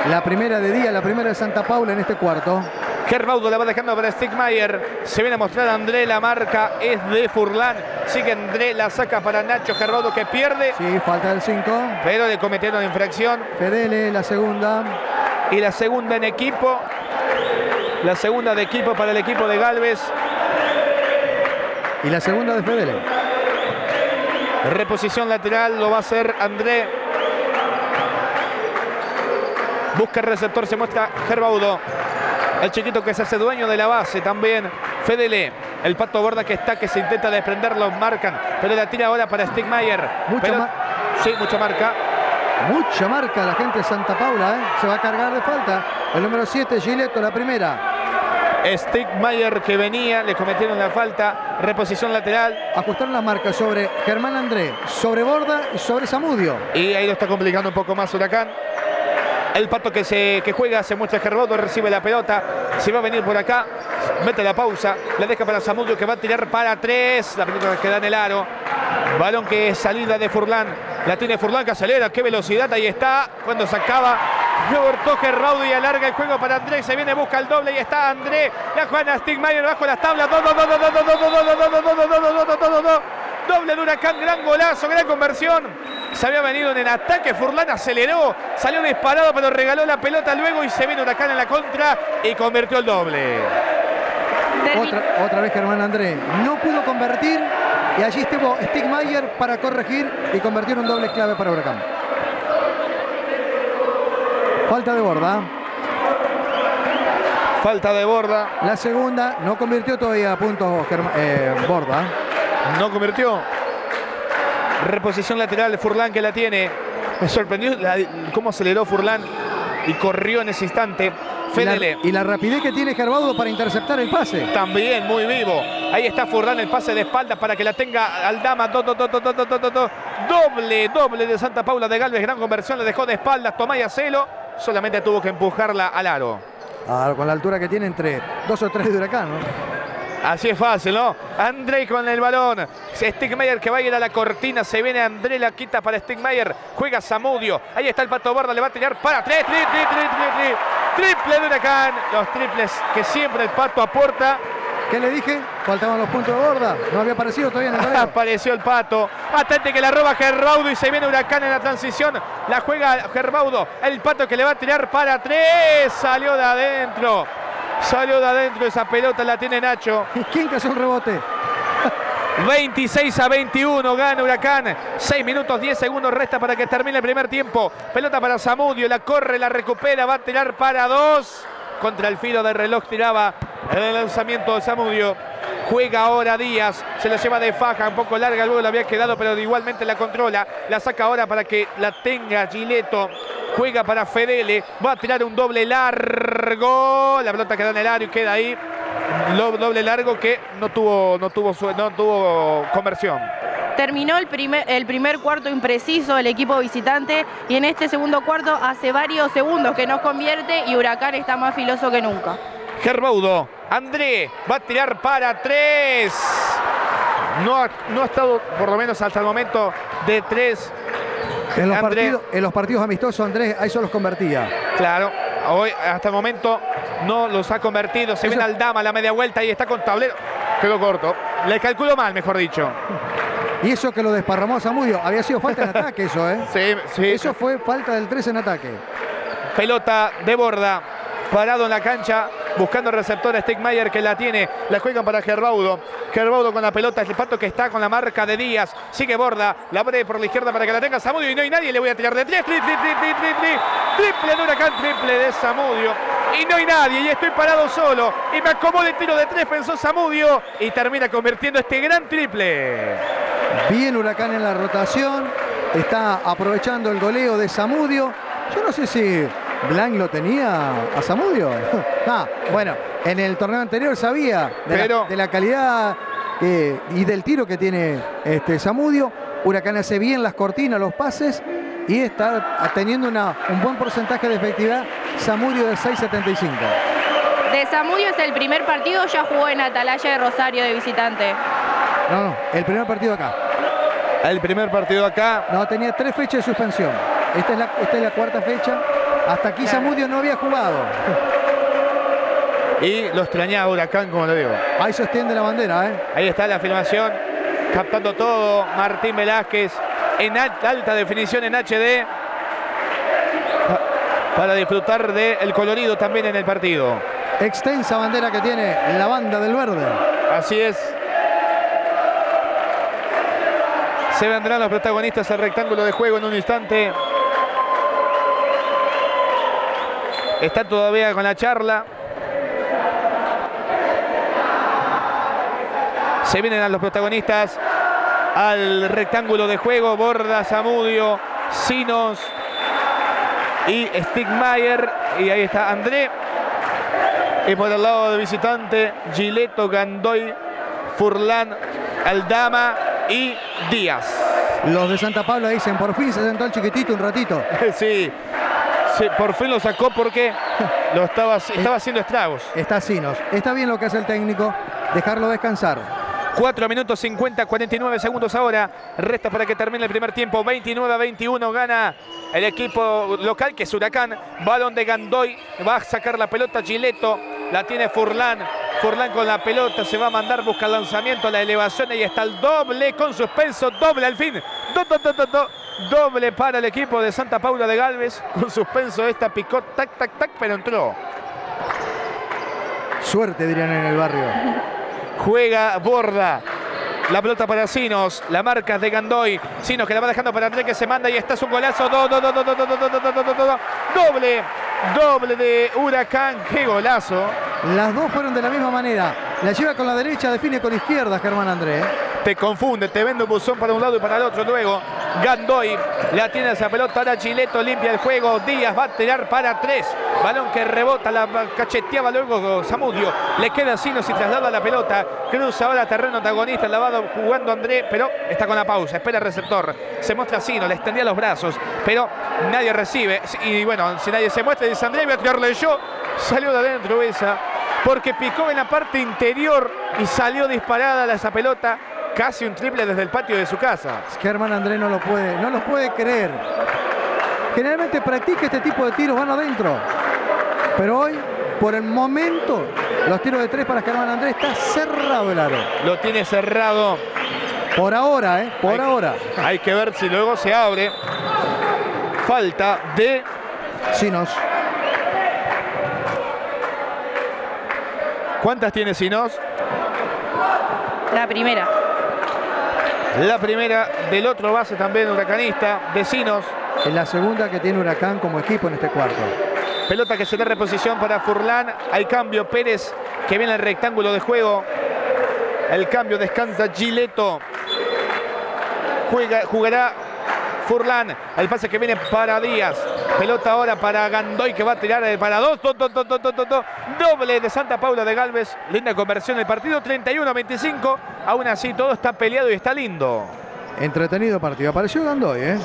B: La primera de Díaz, la primera de Santa Paula en este cuarto.
A: Gerbaudo la va dejando para Stigmayer. Se viene a mostrar a André. La marca es de Furlán. Sigue André. La saca para Nacho Gerbaudo que pierde.
B: Sí, falta el 5.
A: Pero le cometieron infracción.
B: Fedele, la segunda.
A: Y la segunda en equipo. La segunda de equipo para el equipo de Galvez.
B: Y la segunda de Fedele.
A: Reposición lateral lo va a hacer André. Busca el receptor, se muestra Gerbaudo. El chiquito que se hace dueño de la base también. Fedele. El pato borda que está, que se intenta desprenderlo, marcan. Pero la tira ahora para Stigmayer.
B: Mucha
A: Pero- Sí, mucha marca.
B: Mucha marca la gente de Santa Paula, ¿eh? Se va a cargar de falta. El número 7, Giletto, la primera.
A: Stigmayer que venía, le cometieron la falta. Reposición lateral.
B: Ajustaron las marcas sobre Germán André, sobre Borda y sobre Zamudio.
A: Y ahí lo está complicando un poco más Huracán. El pato que, se, que juega se muestra Gerbaudo, recibe la pelota. Se va a venir por acá. Mete la pausa. La deja para Zamudio que va a tirar para tres. La pelota queda en el aro. Balón que es salida de Furlán. La tiene Furlán que acelera. Qué velocidad. Ahí está. Cuando se acaba. Cortó Gerraudo y alarga el juego para André. Se viene, busca el doble y está André. La juega Stigmayer bajo las tablas. Doble de Huracán, gran golazo, gran conversión. Se había venido en el ataque, Furlan aceleró, salió disparado, pero regaló la pelota luego y se viene Huracán en la contra y convirtió el doble.
B: Otra, otra vez Germán André. No pudo convertir y allí estuvo Stigmayer para corregir y convertir un doble clave para Huracán. Falta de borda.
A: Falta de borda.
B: La segunda no convirtió todavía puntos eh, borda.
A: No convirtió. Reposición lateral de Furlan que la tiene. Me sorprendió la, cómo aceleró Furlan y corrió en ese instante.
B: Fedele. Y la, y la rapidez que tiene Gerbaudo para interceptar el pase.
A: También muy vivo. Ahí está Furlan el pase de espalda para que la tenga Aldama. Do, do, do, doble, doble de Santa Paula de Galvez. Gran conversión. Le dejó de espaldas Tomaya Celo. Solamente tuvo que empujarla al aro.
B: Ah, con la altura que tiene entre dos o tres de huracán, ¿no?
A: Así es fácil, ¿no? André con el balón. Stigmeyer que va a ir a la cortina. Se viene André, la quita para Stigmeyer. Juega Zamudio. Ahí está el Pato Borda. Le va a tirar para tres. Tri, tri, tri, tri, Triple de Huracán. Los triples que siempre el Pato aporta.
B: ¿Qué le dije? Faltaban los puntos de borda. No había aparecido todavía en el
A: Apareció el pato. Atente que la roba Gerbaudo y se viene Huracán en la transición. La juega Gerbaudo. El pato que le va a tirar para tres. Salió de adentro. Salió de adentro esa pelota, la tiene Nacho.
B: ¿Quién cazó el rebote?
A: 26 a 21 gana Huracán. 6 minutos 10 segundos resta para que termine el primer tiempo. Pelota para Zamudio, la corre, la recupera, va a tirar para dos. Contra el filo del reloj tiraba el lanzamiento de Zamudio. Juega ahora Díaz, se la lleva de faja, un poco larga, luego la había quedado, pero igualmente la controla. La saca ahora para que la tenga Gileto. Juega para Fedele, va a tirar un doble largo. La pelota queda en el área y queda ahí. Doble largo que no tuvo, no tuvo, no tuvo conversión.
C: Terminó el primer, el primer cuarto impreciso el equipo visitante y en este segundo cuarto hace varios segundos que nos convierte y Huracán está más filoso que nunca.
A: Gerbaudo, André va a tirar para tres. No ha, no ha estado, por lo menos hasta el momento, de tres.
B: En los, partidos, en los partidos amistosos, Andrés, ahí solo los convertía.
A: Claro, hoy hasta el momento no los ha convertido. Se viene al Dama a la media vuelta y está con tablero. Quedó corto. Le calculó mal, mejor dicho.
B: Y eso que lo desparramó a Zamudio. Había sido falta en ataque eso, ¿eh?
A: Sí, sí.
B: Eso fue falta del 3 en ataque.
A: Pelota de borda. Parado en la cancha buscando receptor a Stegmayer que la tiene, la juegan para Gerbaudo. Gerbaudo con la pelota, el pato que está con la marca de Díaz, sigue Borda, la abre por la izquierda para que la tenga Samudio y no hay nadie, le voy a tirar de tres, triple, triple, triple, triple, triple de Huracán, triple de Samudio. Y no hay nadie, y estoy parado solo. Y me acomodo el tiro de tres, pensó Samudio. Y termina convirtiendo este gran triple.
B: Bien Huracán en la rotación. Está aprovechando el goleo de Samudio. Yo no sé si Blanc lo tenía a Samudio. ah, bueno, en el torneo anterior sabía de, la, calidad eh, y del tiro que tiene este Samudio. Huracán hace bien las cortinas, los pases y está teniendo una, un buen porcentaje de efectividad. Samudio de 6.75.
C: De Samudio es el primer partido, ya jugó en Atalaya de Rosario de visitante.
B: No, no, el primer partido acá.
A: El primer partido acá.
B: No, tenía tres fechas de suspensión. Esta es la, esta es la cuarta fecha. Hasta aquí Samudio no había jugado.
A: Y lo extrañaba Huracán, como lo digo.
B: Ahí se extiende la bandera, ¿eh?
A: Ahí está la filmación, captando todo. Martín Velázquez en alta, definición en HD. Para disfrutar del colorido también en el partido.
B: Extensa bandera que tiene la banda del verde.
A: Así es. Se vendrán los protagonistas al rectángulo de juego en un instante. Está todavía con la charla. Se vienen a los protagonistas al rectángulo de juego. Borda, Zamudio, Sinos y Stigmayer. Y ahí está André. Y por el lado de visitante, Gileto, Gandoy, Furlan, Aldama y Díaz.
B: Los de Santa Paula dicen, por fin se sentó el chiquitito un ratito.
A: sí, por fin lo sacó porque lo estaba, estaba haciendo estragos.
B: Está Sinos. Está bien lo que hace el técnico, dejarlo descansar.
A: 4 minutos 50, 49 segundos ahora. Resta para que termine el primer tiempo. 29 a 21 gana el equipo local que es Huracán. Balón de Gandoy. Va a sacar la pelota Gileto. La tiene Furlan. Furlan con la pelota. Se va a mandar. Busca el lanzamiento. La elevación. Ahí está el doble con suspenso. Doble al fin. Doble para el equipo de Santa Paula de Galvez. Con suspenso esta picó, tac, tac, tac, pero entró.
B: Suerte, dirían en el barrio.
A: Juega Borda. La pelota para Sinos, la marca de Gandoy. Sinos que la va dejando para André que se manda y está es un golazo. Doble Doble de Huracán. Qué golazo.
B: Las dos fueron de la misma manera. La lleva con la derecha, define con la izquierda Germán André.
A: Te confunde, te vende un buzón para un lado y para el otro. Luego Gandoy la tiene esa pelota. Ahora Chileto limpia el juego. Díaz va a tirar para tres. Balón que rebota, la cacheteaba luego Zamudio. Le queda Sinos y traslada la pelota. Cruza ahora terreno antagonista. La va jugando André, pero está con la pausa. Espera el receptor. Se muestra Sino, le extendía los brazos, pero nadie recibe. Y bueno, si nadie se muestra, André, voy a tirarle yo. Salió de adentro esa. Porque picó en la parte interior y salió disparada esa pelota. Casi un triple desde el patio de su casa.
B: Germán André no lo puede, no lo puede creer. Generalmente practica este tipo de tiros, van adentro. Pero hoy, por el momento, los tiros de tres para Germán Andrés está cerrado el aro.
A: Lo tiene cerrado.
B: Por ahora, ¿eh? Por
A: Hay-
B: ahora.
A: Hay que ver si luego se abre. Falta de
B: Sinos.
A: ¿Cuántas tiene Sinos?
C: La primera.
A: La primera del otro base también huracanista, de Sinos.
B: Es la segunda que tiene Huracán como equipo en este cuarto.
A: Pelota que se da reposición para Furlan. Hay cambio. Pérez que viene al rectángulo de juego. El cambio descansa Gileto. Juega, jugará Furlan. El pase que viene para Díaz. Pelota ahora para Gandoy que va a tirar eh, para dos. To, to, to, Doble de Santa Paula de Galvez. Linda conversión del partido. 31-25, Aún así todo está peleado y está lindo.
B: Entretenido partido. Apareció Gandoy, ¿eh?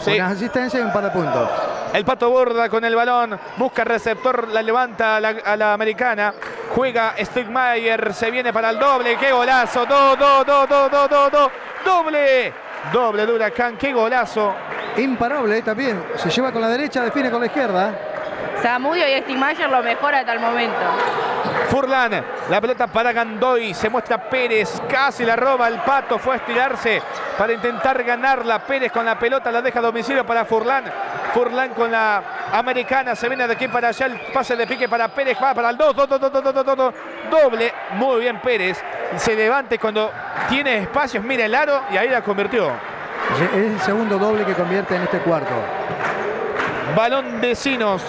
A: Sí.
B: Buenas asistencias y un par puntos.
A: El Pato Borda con el balón. Busca receptor. La levanta a la, americana. Juega Stigmayer. Se viene para el doble. ¡Qué golazo! ¡Do, do, do, do, do, do, do! doble doble de Huracán, qué golazo.
B: Imparable ¿eh? también. Se lleva con la derecha, define con la izquierda.
C: Zamudio y Stigmayer lo mejor hasta el momento.
A: Furlan, la pelota para Gandoy, se muestra Pérez, casi la roba el Pato, fue a estirarse para intentar ganarla. Pérez con la pelota la deja a domicilio para Furlan. Furlan con la americana, se viene de aquí para allá, el pase de pique para Pérez, va para el 2, 2, 2, 2, 2, 2, 2, 2, doble, muy bien Pérez, se levanta y cuando tiene espacios, mira el aro y ahí la convirtió.
B: Es el segundo doble que convierte en este cuarto.
A: Balón de Sinos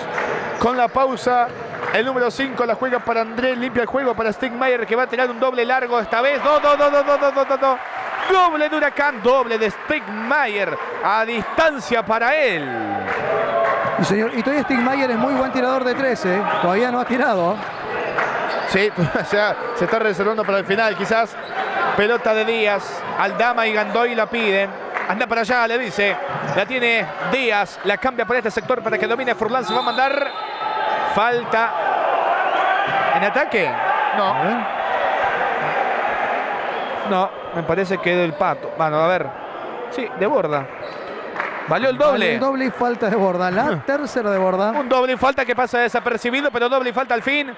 A: con la pausa. El número 5 la juega para Andrés, limpia el juego para Stigmayer que va a tirar un doble largo esta vez. ¡No, no, no, no, no, no, no, no! Doble de Huracán, doble de Stigmayer a distancia para él.
B: Y señor, y todavía Stigmayer es muy buen tirador de 13, ¿eh? todavía no ha tirado.
A: Sí, o sea, se está reservando para el final quizás. Pelota de Díaz, Aldama y Gandoy la piden. Anda para allá, le dice. La tiene Díaz, la cambia para este sector para que domine Furlan, se va a mandar. Falta ¿En ataque? No.
B: A ver.
A: No, me parece que del pato. Bueno, a ver. Sí, de borda. Valió el
B: Vale,
A: doble.
B: el doble y falta de borda. La tercera de borda.
A: Un doble y falta que pasa desapercibido, pero doble y falta al fin.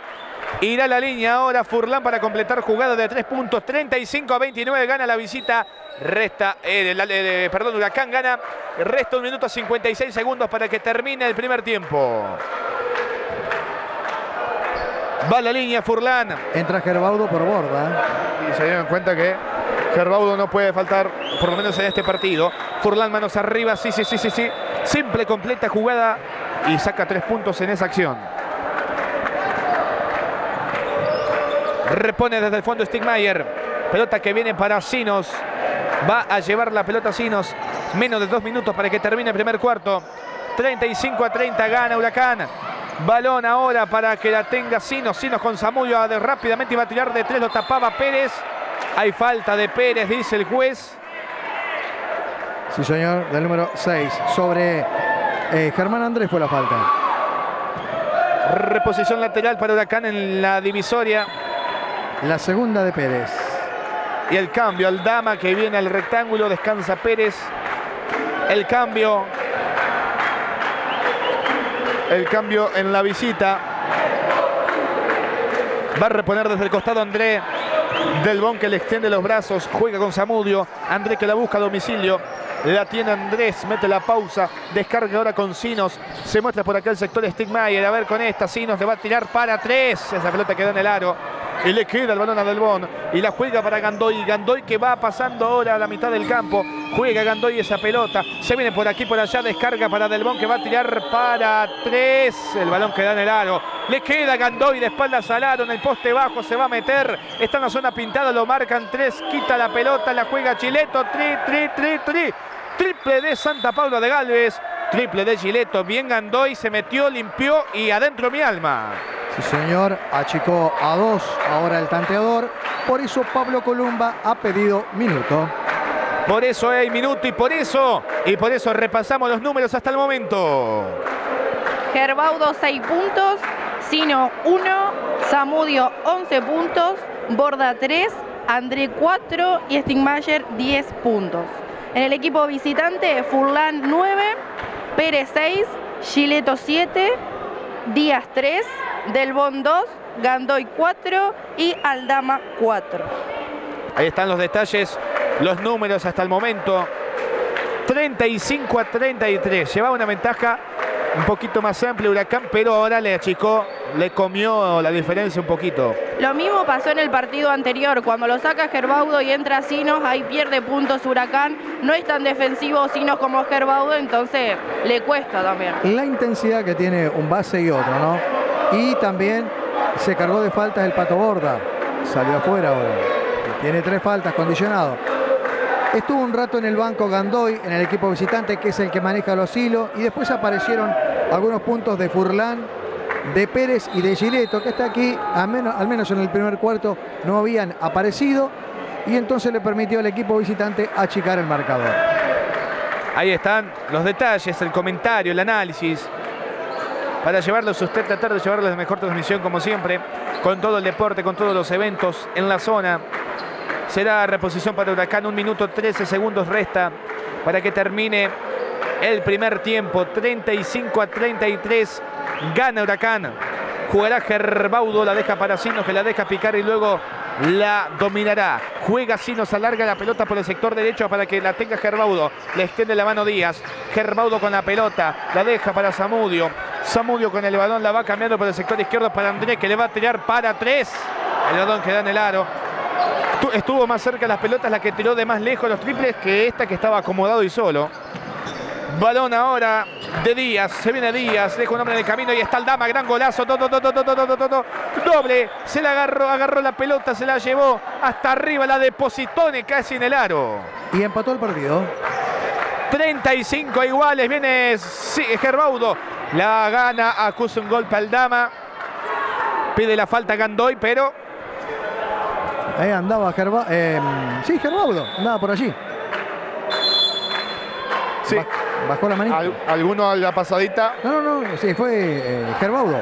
A: Irá a la línea ahora Furlan para completar jugada de tres puntos. 35 a 29 gana la visita. Resta, eh, la- eh, perdón, Huracán gana. Resta un minuto 56 segundos para que termine el primer tiempo. Va a la línea Furlan.
B: Entra Gerbaudo por borda.
A: Y se dieron cuenta que Gerbaudo no puede faltar, por lo menos en este partido. Furlan manos arriba, sí, sí, sí, sí, sí. Simple, completa jugada y saca tres puntos en esa acción. Repone desde el fondo Stigmayer. Pelota que viene para Sinos. Va a llevar la pelota Sinos. Menos de dos minutos para que termine el primer cuarto. 35 a 30 gana Huracán. Balón ahora para que la tenga Sinos. Sinos con Zamudio rápidamente iba a tirar de tres. Lo tapaba Pérez. Hay falta de Pérez, dice el juez.
B: Sí, señor, del número 6. Sobre eh, Germán Andrés fue la falta.
A: Reposición lateral para Huracán en la divisoria.
B: La segunda de Pérez.
A: y el cambio al Dama que viene al rectángulo, descansa Pérez. El cambio. El cambio en la visita. Va a reponer desde el costado André Del Bon que le extiende los brazos. Juega con Zamudio. André que la busca a domicilio. La tiene Andrés, mete la pausa, descarga ahora con Sinos. Se muestra por acá el sector Stigmayer. A ver con esta, Sinos le va a tirar para tres. Esa pelota queda en el aro. Y le queda el balón a Delbón. Y la juega para Gandoy. Gandoy que va pasando ahora a la mitad del campo. Juega Gandoy esa pelota. Se viene por aquí, por allá. Descarga para Delbón que va a tirar para tres. El balón queda en el aro. Le queda Gandoy de espaldas al. En el poste bajo se va a meter. Está en la zona pintada. Lo marcan tres. Quita la pelota. La juega Chileto. Tri, tri, tri, tri. Triple de Santa Paula de Galvez. Triple de Gileto. Bien Gandoy. Se metió, limpió y adentro mi alma.
B: Sí, señor. Achicó a dos ahora el tanteador. Por eso Pablo Columba ha pedido minuto.
A: Por eso hay minuto y por eso, y por eso repasamos los números hasta el momento.
C: Gerbaudo 6 puntos, Sino 1, Zamudio 11 puntos, Borda 3, André 4 y Stigmayer 10 puntos. En el equipo visitante, Furlan 9, Pérez 6, Gileto 7, Díaz 3, Delbón 2, Gandoy 4 y Aldama 4.
A: Ahí están los detalles, los números hasta el momento. 35 a 33. Llevaba una ventaja un poquito más amplia Huracán, pero ahora le achicó, le comió la diferencia un poquito.
C: Lo mismo pasó en el partido anterior, cuando lo saca Gerbaudo y entra Sinos, ahí pierde puntos Huracán, no es tan defensivo Sinos como Gerbaudo, entonces le cuesta también.
B: La intensidad que tiene un base y otro, ¿no? Y también se cargó de faltas el Pato Borda, salió afuera ahora, tiene tres faltas, condicionado. Estuvo un rato en el banco Gandoy, en el equipo visitante, que es el que maneja los hilos. Y después aparecieron algunos puntos de Furlán, de Pérez y de Gileto, que está aquí, al menos, en el primer cuarto, no habían aparecido. Y entonces le permitió al equipo visitante achicar el marcador.
A: Ahí están los detalles, el comentario, el análisis. Para llevarlos usted, tratar de llevarles la mejor transmisión como siempre, con todo el deporte, con todos los eventos en la zona. Será reposición para Huracán. Un minuto 13 segundos resta para que termine el primer tiempo. 35 a 33. Gana Huracán. Jugará Gerbaudo. La deja para Sinos que la deja picar y luego la dominará. Juega Sinos, alarga la pelota por el sector derecho para que la tenga Gerbaudo. Le extiende la mano Díaz. Gerbaudo con la pelota. La deja para Zamudio. Zamudio con el balón la va cambiando por el sector izquierdo para Andrés que le va a tirar para tres. El balón queda en el aro. Estuvo más cerca las pelotas la que tiró de más lejos los triples que esta que estaba acomodado y solo. Balón ahora de Díaz. Se viene Díaz. Deja un hombre en el camino y está el Dama. Gran golazo. Doble. Se la agarró. Agarró la pelota. Se la llevó hasta arriba. La depositó casi en el aro.
B: Y empató el partido.
A: 35 iguales. Viene Gerbaudo. La gana. Acusa un golpe al Dama. Pide la falta Gandoy, pero
B: Ahí andaba Gerba, eh, sí, Gerbaudo, andaba por allí.
A: Sí.
B: Bajó la manita.
A: ¿Alguno a la pasadita?
B: No, no, no, sí, fue eh, Gerbaudo.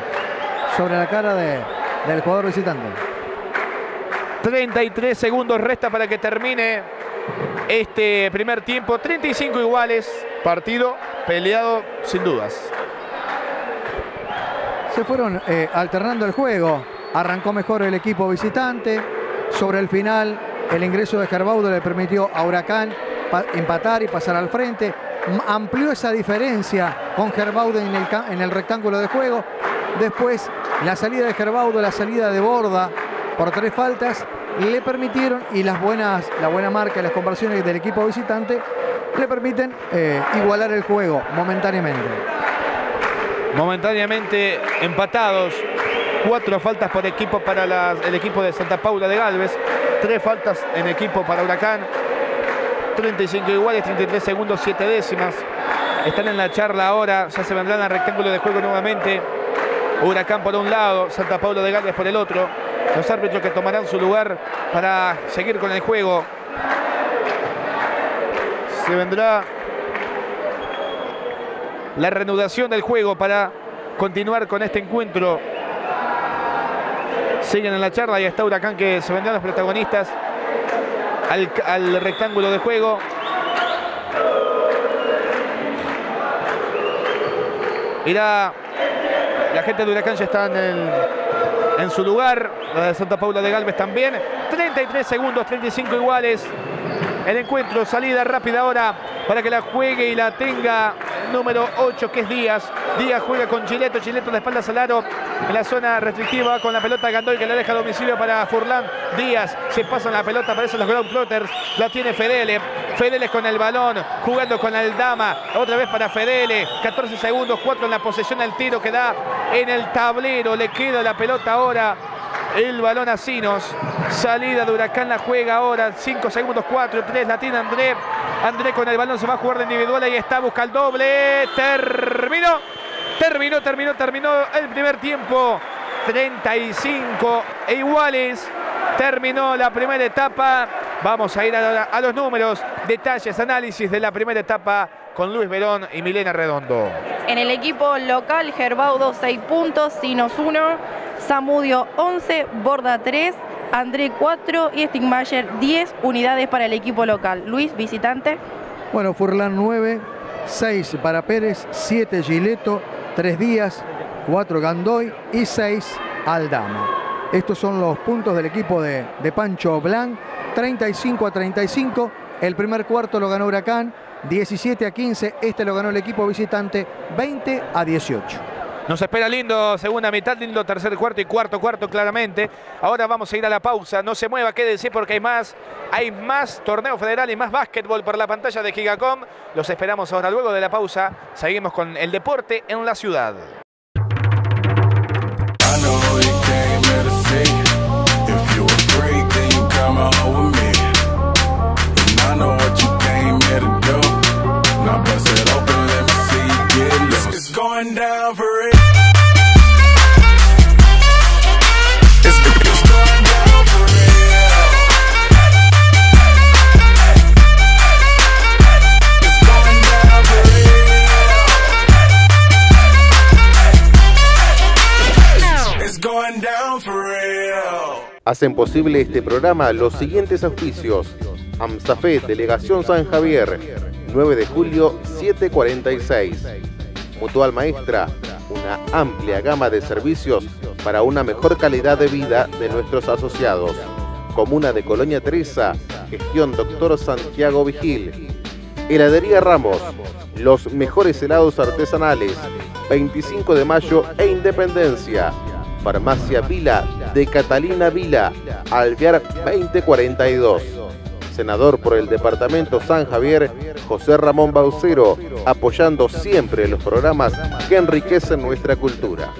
B: Sobre la cara de, del jugador visitante.
A: 33 segundos resta para que termine este primer tiempo. 35 iguales. Partido peleado sin dudas.
B: Se fueron eh, alternando el juego. Arrancó mejor el equipo visitante. Sobre el final, el ingreso de Gerbaudo le permitió a Huracán empatar y pasar al frente. Amplió esa diferencia con Gerbaudo en el, en el rectángulo de juego. Después, la salida de Gerbaudo, la salida de Borda por tres faltas, le permitieron, y las buenas, la buena marca y las conversiones del equipo visitante, le permiten eh, igualar el juego momentáneamente.
A: Momentáneamente empatados. Cuatro faltas por equipo para el equipo de Santa Paula de Galvez. Tres faltas en equipo para Huracán. 35 iguales, 33 segundos, 7 décimas. Están en la charla ahora, ya se vendrán al rectángulo de juego nuevamente. Huracán por un lado, Santa Paula de Galvez por el otro. Los árbitros que tomarán su lugar para seguir con el juego. Se vendrá la reanudación del juego para continuar con este encuentro Siguen en la charla y está Huracán que se vendrán los protagonistas al, rectángulo de juego. Irá, la gente de Huracán ya está en, en su lugar, la de Santa Paula de Galvez también. 33 segundos, 35 iguales. El encuentro, salida rápida ahora para que la juegue y la tenga número 8, que es Díaz. Díaz juega con Chileto, Chileto de espaldas al aro en la zona restrictiva con la pelota Gandoy que la deja a domicilio para Furlan. Díaz se pasa la pelota, aparecen los ground floaters, la tiene Fedele. Fedele con el balón, jugando con Aldama, otra vez para Fedele. 14 segundos, 4 en la posesión al tiro que da en el tablero. Le queda la pelota ahora el balón a Sinos. Salida de Huracán la juega ahora. 5 segundos, 4, 3. La tiene André. André con el balón se va a jugar de individual. Ahí está, busca el doble. Terminó. Terminó, terminó, terminó el primer tiempo. 35 e iguales. Terminó la primera etapa. Vamos a ir a, a los números, detalles, análisis de la primera etapa con Luis Verón y Milena Redondo.
C: En el equipo local, Gerbaudo 6 puntos, Sinos 1, Samudio 11, Borda 3, André 4 y Stigmayer 10 unidades para el equipo local. Luis, visitante.
B: Bueno, Furlan 9, 6 para Pérez, 7 Gileto, 3 Díaz, 4 Gandoy y 6 Aldama. Estos son los puntos del equipo de, de Pancho Blanc, 35 a 35. El primer cuarto lo ganó Huracán, 17 a 15. Este lo ganó el equipo visitante, 20 a 18.
A: Nos espera lindo segunda mitad, lindo tercer cuarto y cuarto cuarto claramente. Ahora vamos a ir a la pausa. No se mueva, quédese porque hay más. Hay más torneo federal y más básquetbol por la pantalla de Gigacom. Los esperamos ahora luego de la pausa. Seguimos con el deporte en la ciudad.
D: I know going down for real. It's, it's going down for real. It's going down for real. It's going down for real.
E: Hacen posible este programa los siguientes auspicios. AMSAFE, Delegación San Javier, 9 de julio 746. Mutual Maestra, una amplia gama de servicios para una mejor calidad de vida de nuestros asociados. Comuna de Colonia Teresa, gestión Doctor Santiago Vigil. Heladería Ramos, los mejores helados artesanales, 25 de mayo e Independencia. Farmacia Vila de Catalina Vila, Alvear 2042. Senador por el Departamento San Javier, José Ramón Baucero, apoyando siempre los programas que enriquecen nuestra cultura.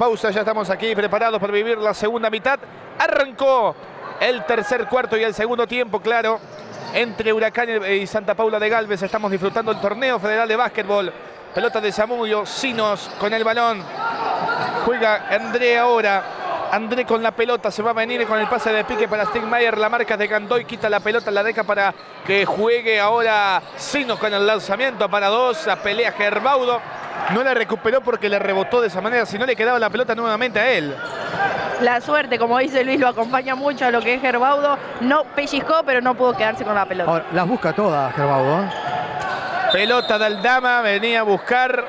A: Pausa ya estamos aquí preparados para vivir la segunda mitad. Arrancó el tercer cuarto y el segundo tiempo, claro. Entre Huracán y Santa Paula de Galvez estamos disfrutando el torneo federal de básquetbol. Pelota de Zamudio, Sinos con el balón. Juega André ahora. André con la pelota, se va a venir con el pase de pique para Stigmayer. La marca de Gandoy, quita la pelota, la deja para que juegue ahora Sinos con el lanzamiento para dos. La pelea Gerbaudo. No la recuperó porque le rebotó de esa manera, si no le quedaba la pelota nuevamente a él.
C: La suerte, como dice Luis, lo acompaña mucho a lo que es Gerbaudo. No pellizcó, pero no pudo quedarse con la pelota.
B: Ahora, las busca todas, Gerbaudo. ¿eh?
A: Pelota de Aldama, venía a buscar.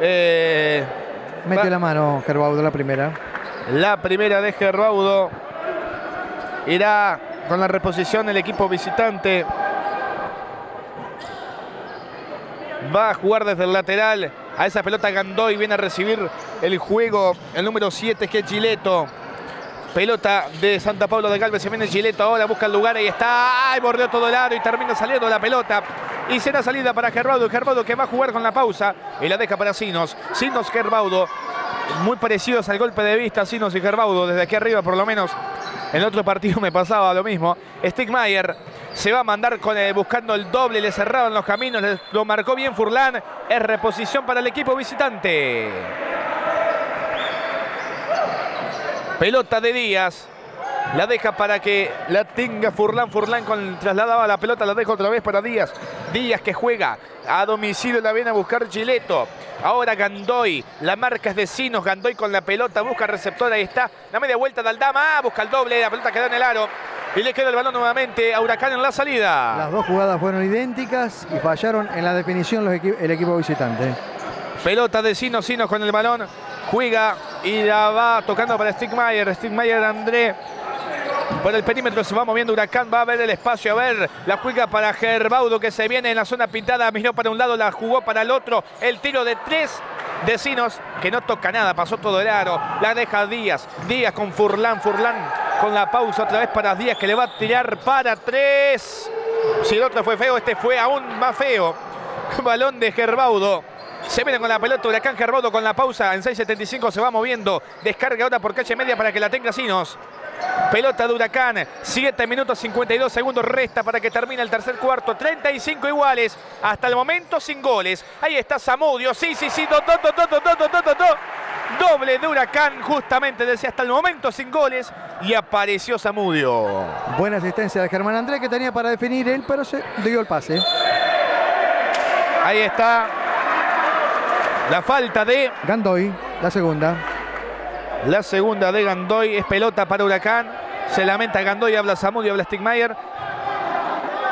A: eh,
B: Mete
A: va-
B: la mano, Gerbaudo, la primera.
A: La primera de Gerbaudo. Irá con la reposición el equipo visitante. Va a jugar desde el lateral. A esa pelota Gandoy viene a recibir el juego. El número 7 que es Gileto. Pelota de Santa Paula de Galvez, se viene Gileto ahora, busca el lugar, ahí está, ¡ay! bordeó todo el aro y termina saliendo la pelota. Y será salida para Gerbaudo, Gerbaudo que va a jugar con la pausa y la deja para Sinos. Sinos Gerbaudo, muy parecidos al golpe de vista, Sinos y Gerbaudo, desde aquí arriba por lo menos. En otro partido me pasaba lo mismo. Stigmayer se va a mandar con el, buscando el doble, le cerraron los caminos, lo marcó bien Furlan. Es reposición para el equipo visitante. Pelota de Díaz. La deja para que la tenga Furlan. Furlan con, trasladaba la pelota, la deja otra vez para Díaz. Díaz que juega a domicilio, la viene a buscar Gileto. Ahora Gandoy, la marca es de Sinos. Gandoy con la pelota, busca receptor, ahí está. La media vuelta de Aldama, ah, busca el doble, la pelota queda en el aro. Y le queda el balón nuevamente a Huracán en la salida.
B: Las dos jugadas fueron idénticas y fallaron en la definición los equi- el equipo visitante.
A: Pelota de Sinos, Sinos con el balón. Juega y la va tocando para Stigmayer. Stigmayer André. Por el perímetro se va moviendo Huracán, va a ver el espacio, a ver, la juega para Gerbaudo que se viene en la zona pintada, miró para un lado, la jugó para el otro, el tiro de tres de Sinos, que no toca nada, pasó todo el aro, la deja Díaz, Díaz con Furlan, Furlan con la pausa otra vez para Díaz que le va a tirar para tres. Si el otro fue feo, este fue aún más feo. Balón de Gerbaudo. Se viene con la pelota Huracán Gerbaudo con la pausa. En 6.75 se va moviendo. Descarga ahora por calle media para que la tenga Sinos. Pelota de Huracán, 7 minutos 52 segundos resta para que termine el tercer cuarto. 35 iguales, hasta el momento sin goles. Ahí está Zamudio, sí, sí, sí, do, do, do, Doble de Huracán, justamente, decía hasta el momento sin goles y apareció Zamudio.
B: Buena asistencia de Germán Andrés que tenía para definir él, pero se dio el pase.
A: Ahí está la falta de...
B: Gandoy, la segunda.
A: La segunda de Gandoy es pelota para Huracán. Se lamenta Gandoy, habla Zamudio, habla Stigmayer.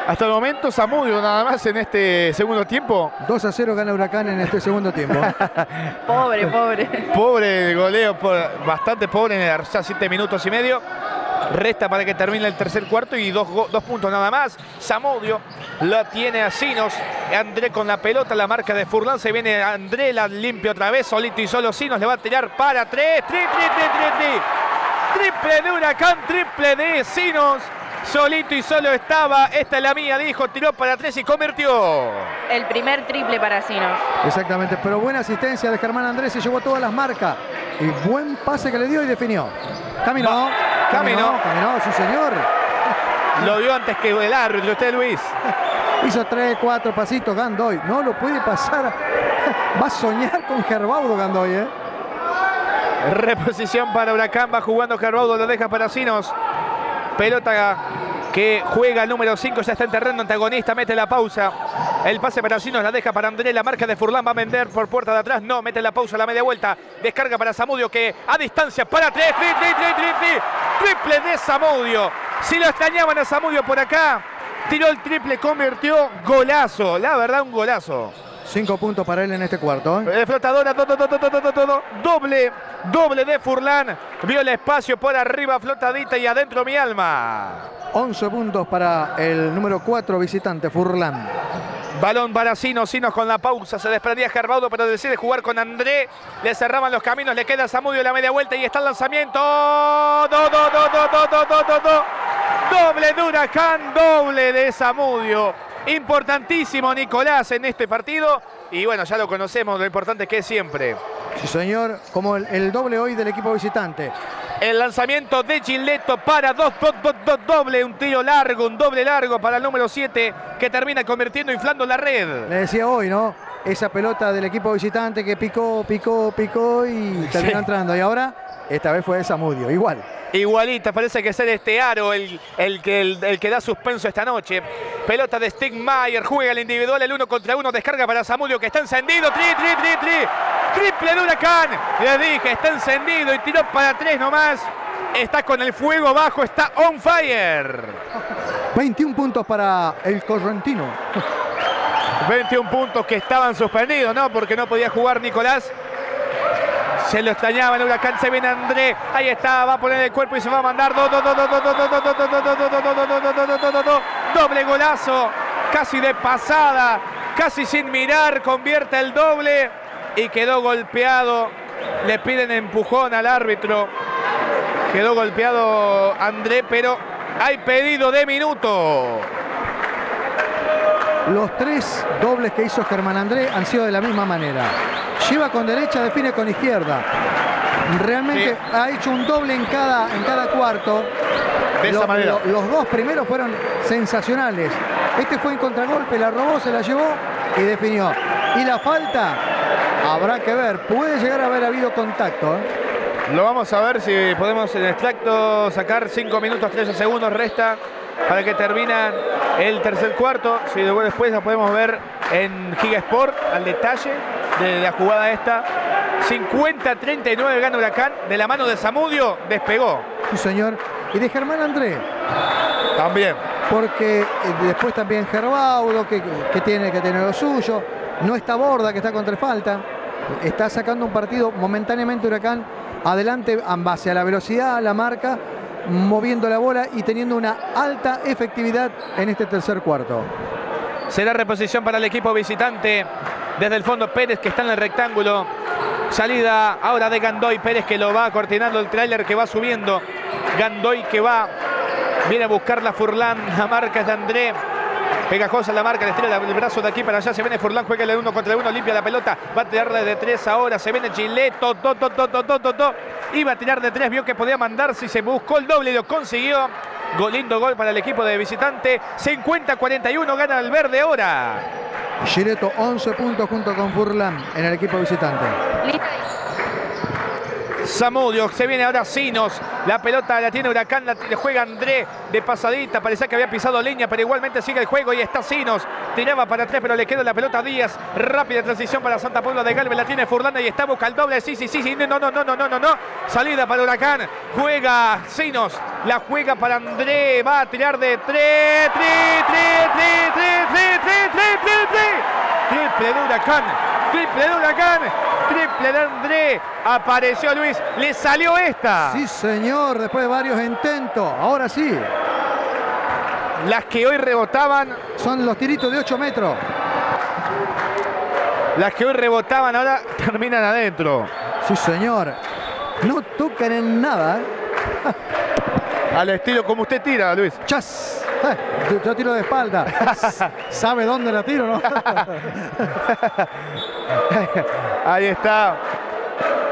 A: Hasta el momento Zamudio nada más en este segundo tiempo.
B: 2 a 0 gana Huracán en este segundo tiempo.
C: Pobre, pobre.
A: Pobre goleo, bastante pobre en el ya 7 minutos y medio. Resta para que termine el tercer cuarto y dos, dos puntos nada más. Zamudio la tiene a Sinos. André con la pelota, la marca de Furlan. Se viene André, la limpia otra vez. Solito y solo Sinos le va a tirar para tres. Tri, tri, tri, tri, tri. Triple de Huracán, triple de Sinos. Solito y solo estaba. Esta es la mía, dijo. Tiró para tres y convirtió.
C: El primer triple para Sinos.
B: Exactamente, pero buena asistencia de Germán Andrés, se llevó todas las marcas. Y buen pase que le dio y definió. Caminó,
A: Va-
B: caminó,
A: caminó.
B: caminó, sí señor.
A: Lo vio antes que el árbitro, usted Luis.
B: Hizo tres, cuatro pasitos Gandoy. No lo puede pasar. Va a soñar con Gerbaudo Gandoy, ¿eh?
A: Reposición para Huracán, va jugando Gerbaudo, lo deja para Sinos. Pelota que juega el número 5, ya está en terreno antagonista, mete la pausa. El pase para Sinos, la deja para André, la marca de Furlan va a vender por puerta de atrás, no, mete la pausa, la media vuelta. Descarga para Zamudio que a distancia para tres, tri, tri, tri, tri, tri. triple de Zamudio. Si lo extrañaban a Zamudio por acá, tiró el triple, convirtió golazo, la verdad un golazo.
B: Cinco puntos para él en este cuarto. ¿eh?
A: Flotadora, do, do, do, doble, doble de Furlan. Vio el espacio por arriba, flotadita y adentro mi alma.
B: 11 puntos para el número 4 visitante, Furlan.
A: Balón para Sino, Sinos con la pausa, se desprendía Gerbaudo, pero decide jugar con André, le cerraban los caminos, le queda Samudio la media vuelta y está el lanzamiento. Do, do, do, do, do, do, do, do. Doble de Huracán, doble de Samudio. Importantísimo Nicolás en este partido. Y bueno, ya lo conocemos, lo importante que es siempre.
B: Sí, señor, como el, el doble hoy del equipo visitante.
A: El lanzamiento de Gileto para dos, dos, dos, dos, doble, un tiro largo, un doble largo para el número 7 que termina convirtiendo, inflando la red.
B: Le decía hoy, ¿no? Esa pelota del equipo visitante que picó, picó, picó y terminó
A: Sí.
B: entrando. Y ahora, esta vez fue de Zamudio, igual.
A: Igualita, parece que ser este aro el, el que, el, el que da suspenso esta noche. Pelota de Stigmayer, juega el individual, el uno contra uno, descarga para Zamudio que está encendido. Tri, tri, tri, tri. Triple de Huracán. Les dije, está encendido y tiró para tres nomás. Está con el fuego bajo, está on fire.
B: 21 puntos para el correntino.
A: 21 puntos que estaban suspendidos, ¿no? Porque no podía jugar Nicolás. Se lo extrañaba el huracán, se viene André. Ahí está, va a poner el cuerpo y se va a mandar. Doble golazo, casi de pasada, casi sin mirar, convierte el doble y quedó golpeado. Le piden empujón al árbitro. Quedó golpeado André, pero hay pedido de minuto.
B: Los tres dobles que hizo Germán André han sido de la misma manera. Lleva con derecha, define con izquierda. Realmente
A: Sí.
B: ha hecho un doble en cada, en cada cuarto.
A: De esa manera.
B: lo- los dos primeros fueron sensacionales. Este fue en contragolpe, la robó, se la llevó y definió. Y la falta, habrá que ver. Puede llegar a haber habido contacto. ¿eh?
A: Lo vamos a ver si podemos en extracto sacar 5 minutos 13 segundos resta para que termina el tercer cuarto. Si después lo podemos ver en Giga Sport al detalle de la jugada esta. 50-39 gana Huracán de la mano de Zamudio, despegó.
B: Sí, señor. Y de Germán André.
A: También.
B: porque eh, después también Gerbaudo, que, que tiene que tener lo suyo, no está Borda, que está contra falta, está sacando un partido momentáneamente Huracán adelante en base a la velocidad, a la marca, moviendo la bola y teniendo una alta efectividad en este tercer cuarto.
A: Será reposición para el equipo visitante. Desde el fondo Pérez que está en el rectángulo. Salida ahora de Gandoy. Pérez que lo va coordinando el tráiler que va subiendo. Gandoy que va. Viene a buscar la Furlan. La marca es de André. Pegajosa la marca, le estira el brazo de aquí para allá. Se viene Furlan, juega el uno contra el uno, limpia la pelota. Va a tirarle de tres ahora. Se viene Chileto. To, to, to, to, to, to, to. Iba a tirar de tres, vio que podía mandarse y se buscó el doble y lo consiguió. Gol, lindo gol para el equipo de visitante. 50-41 gana el verde ahora.
B: Gireto 11 puntos junto con Furlan en el equipo visitante.
A: Zamudio, se viene ahora Sinos, la pelota la tiene Huracán, la juega André de pasadita, parecía que había pisado leña, pero igualmente sigue el juego y está Sinos, tiraba para atrás, pero le queda la pelota Díaz, rápida transición para Santa Paula de Galvez, la tiene Furlanda y está, busca el doble, sí, sí, sí, sí, no, no, no, no, no, no, no, salida para Huracán, juega Sinos, la juega para André, va a tirar de tres, tres, tres, tres, tres, tres, tres, tres, tres, tres, triple de Huracán, triple de Huracán, triple de André, apareció Luis, le salió esta.
B: Sí, señor, después de varios intentos. Ahora sí,
A: Las que hoy rebotaban,
B: son los tiritos de 8 metros.
A: las que hoy rebotaban ahora terminan adentro.
B: Sí, señor. No tocan en nada.
A: Al estilo como usted tira, Luis.
B: ¡Chas! Yo, tiro de espalda. ¿Sabe dónde la tiro, no?
A: Ahí está.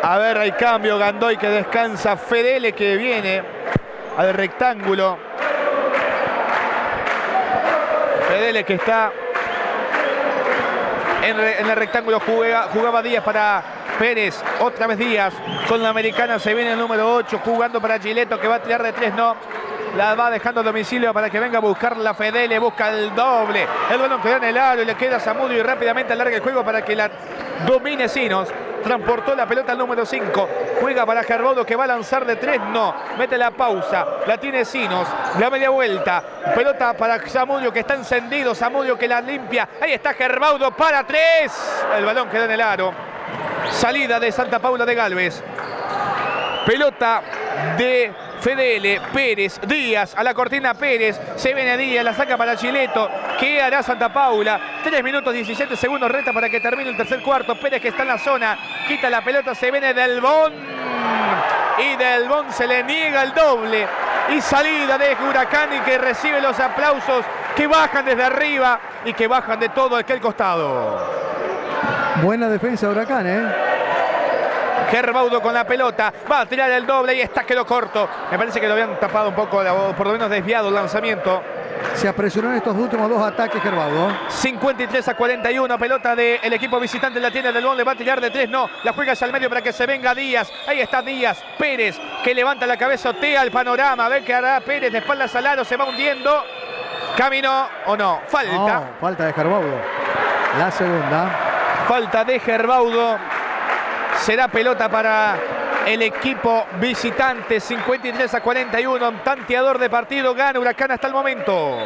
A: A ver, hay cambio. Gandoy que descansa. Fedele que viene al rectángulo. Fedele que está en, el rectángulo. Juega- jugaba Díaz para Pérez. Otra vez Díaz. Con la americana se viene el número 8. Jugando para Gileto que va a tirar de tres. No. La va dejando a domicilio para que venga a buscar la Fedele. Busca el doble. El balón queda en el aro y le queda a y rápidamente alarga el juego para que la domine Sinos. Transportó la pelota al número 5. Juega para Gerbaudo que va a lanzar de tres. No. Mete la pausa. La tiene Sinos. La media vuelta. Pelota para Zamudio que está encendido. Zamudio que la limpia. Ahí está Gerbaudo para tres. El balón queda en el aro. Salida de Santa Paula de Galvez. Pelota de Fedele, Pérez, Díaz, a la cortina Pérez, se viene Díaz, la saca para Chileto, ¿qué hará Santa Paula? 3 minutos 17 segundos resta para que termine el tercer cuarto, Pérez que está en la zona, quita la pelota, se viene Del Bon, y Del Bon se le niega el doble, y salida de Huracán y que recibe los aplausos que bajan desde arriba y que bajan de todo aquel costado.
B: Buena defensa de Huracán, ¿eh?
A: Gerbaudo con la pelota, va a tirar el doble y está quedó corto. Me parece que lo habían tapado un poco, o por lo menos desviado el lanzamiento.
B: Se apresuró en estos últimos dos ataques Gerbaudo.
A: 53 a 41, pelota del equipo visitante, la tiene del gol, le va a tirar de tres, no, la juega hacia el medio para que se venga Díaz, ahí está Díaz, Pérez, que levanta la cabeza, otea el panorama, ve que hará Pérez de espaldas al aro, se va hundiendo, camino o no, falta,
B: No, falta de Gerbaudo. La segunda.
A: Falta de Gerbaudo, será pelota para el equipo visitante, 53 a 41, un tanteador de partido, gana Huracán hasta el momento.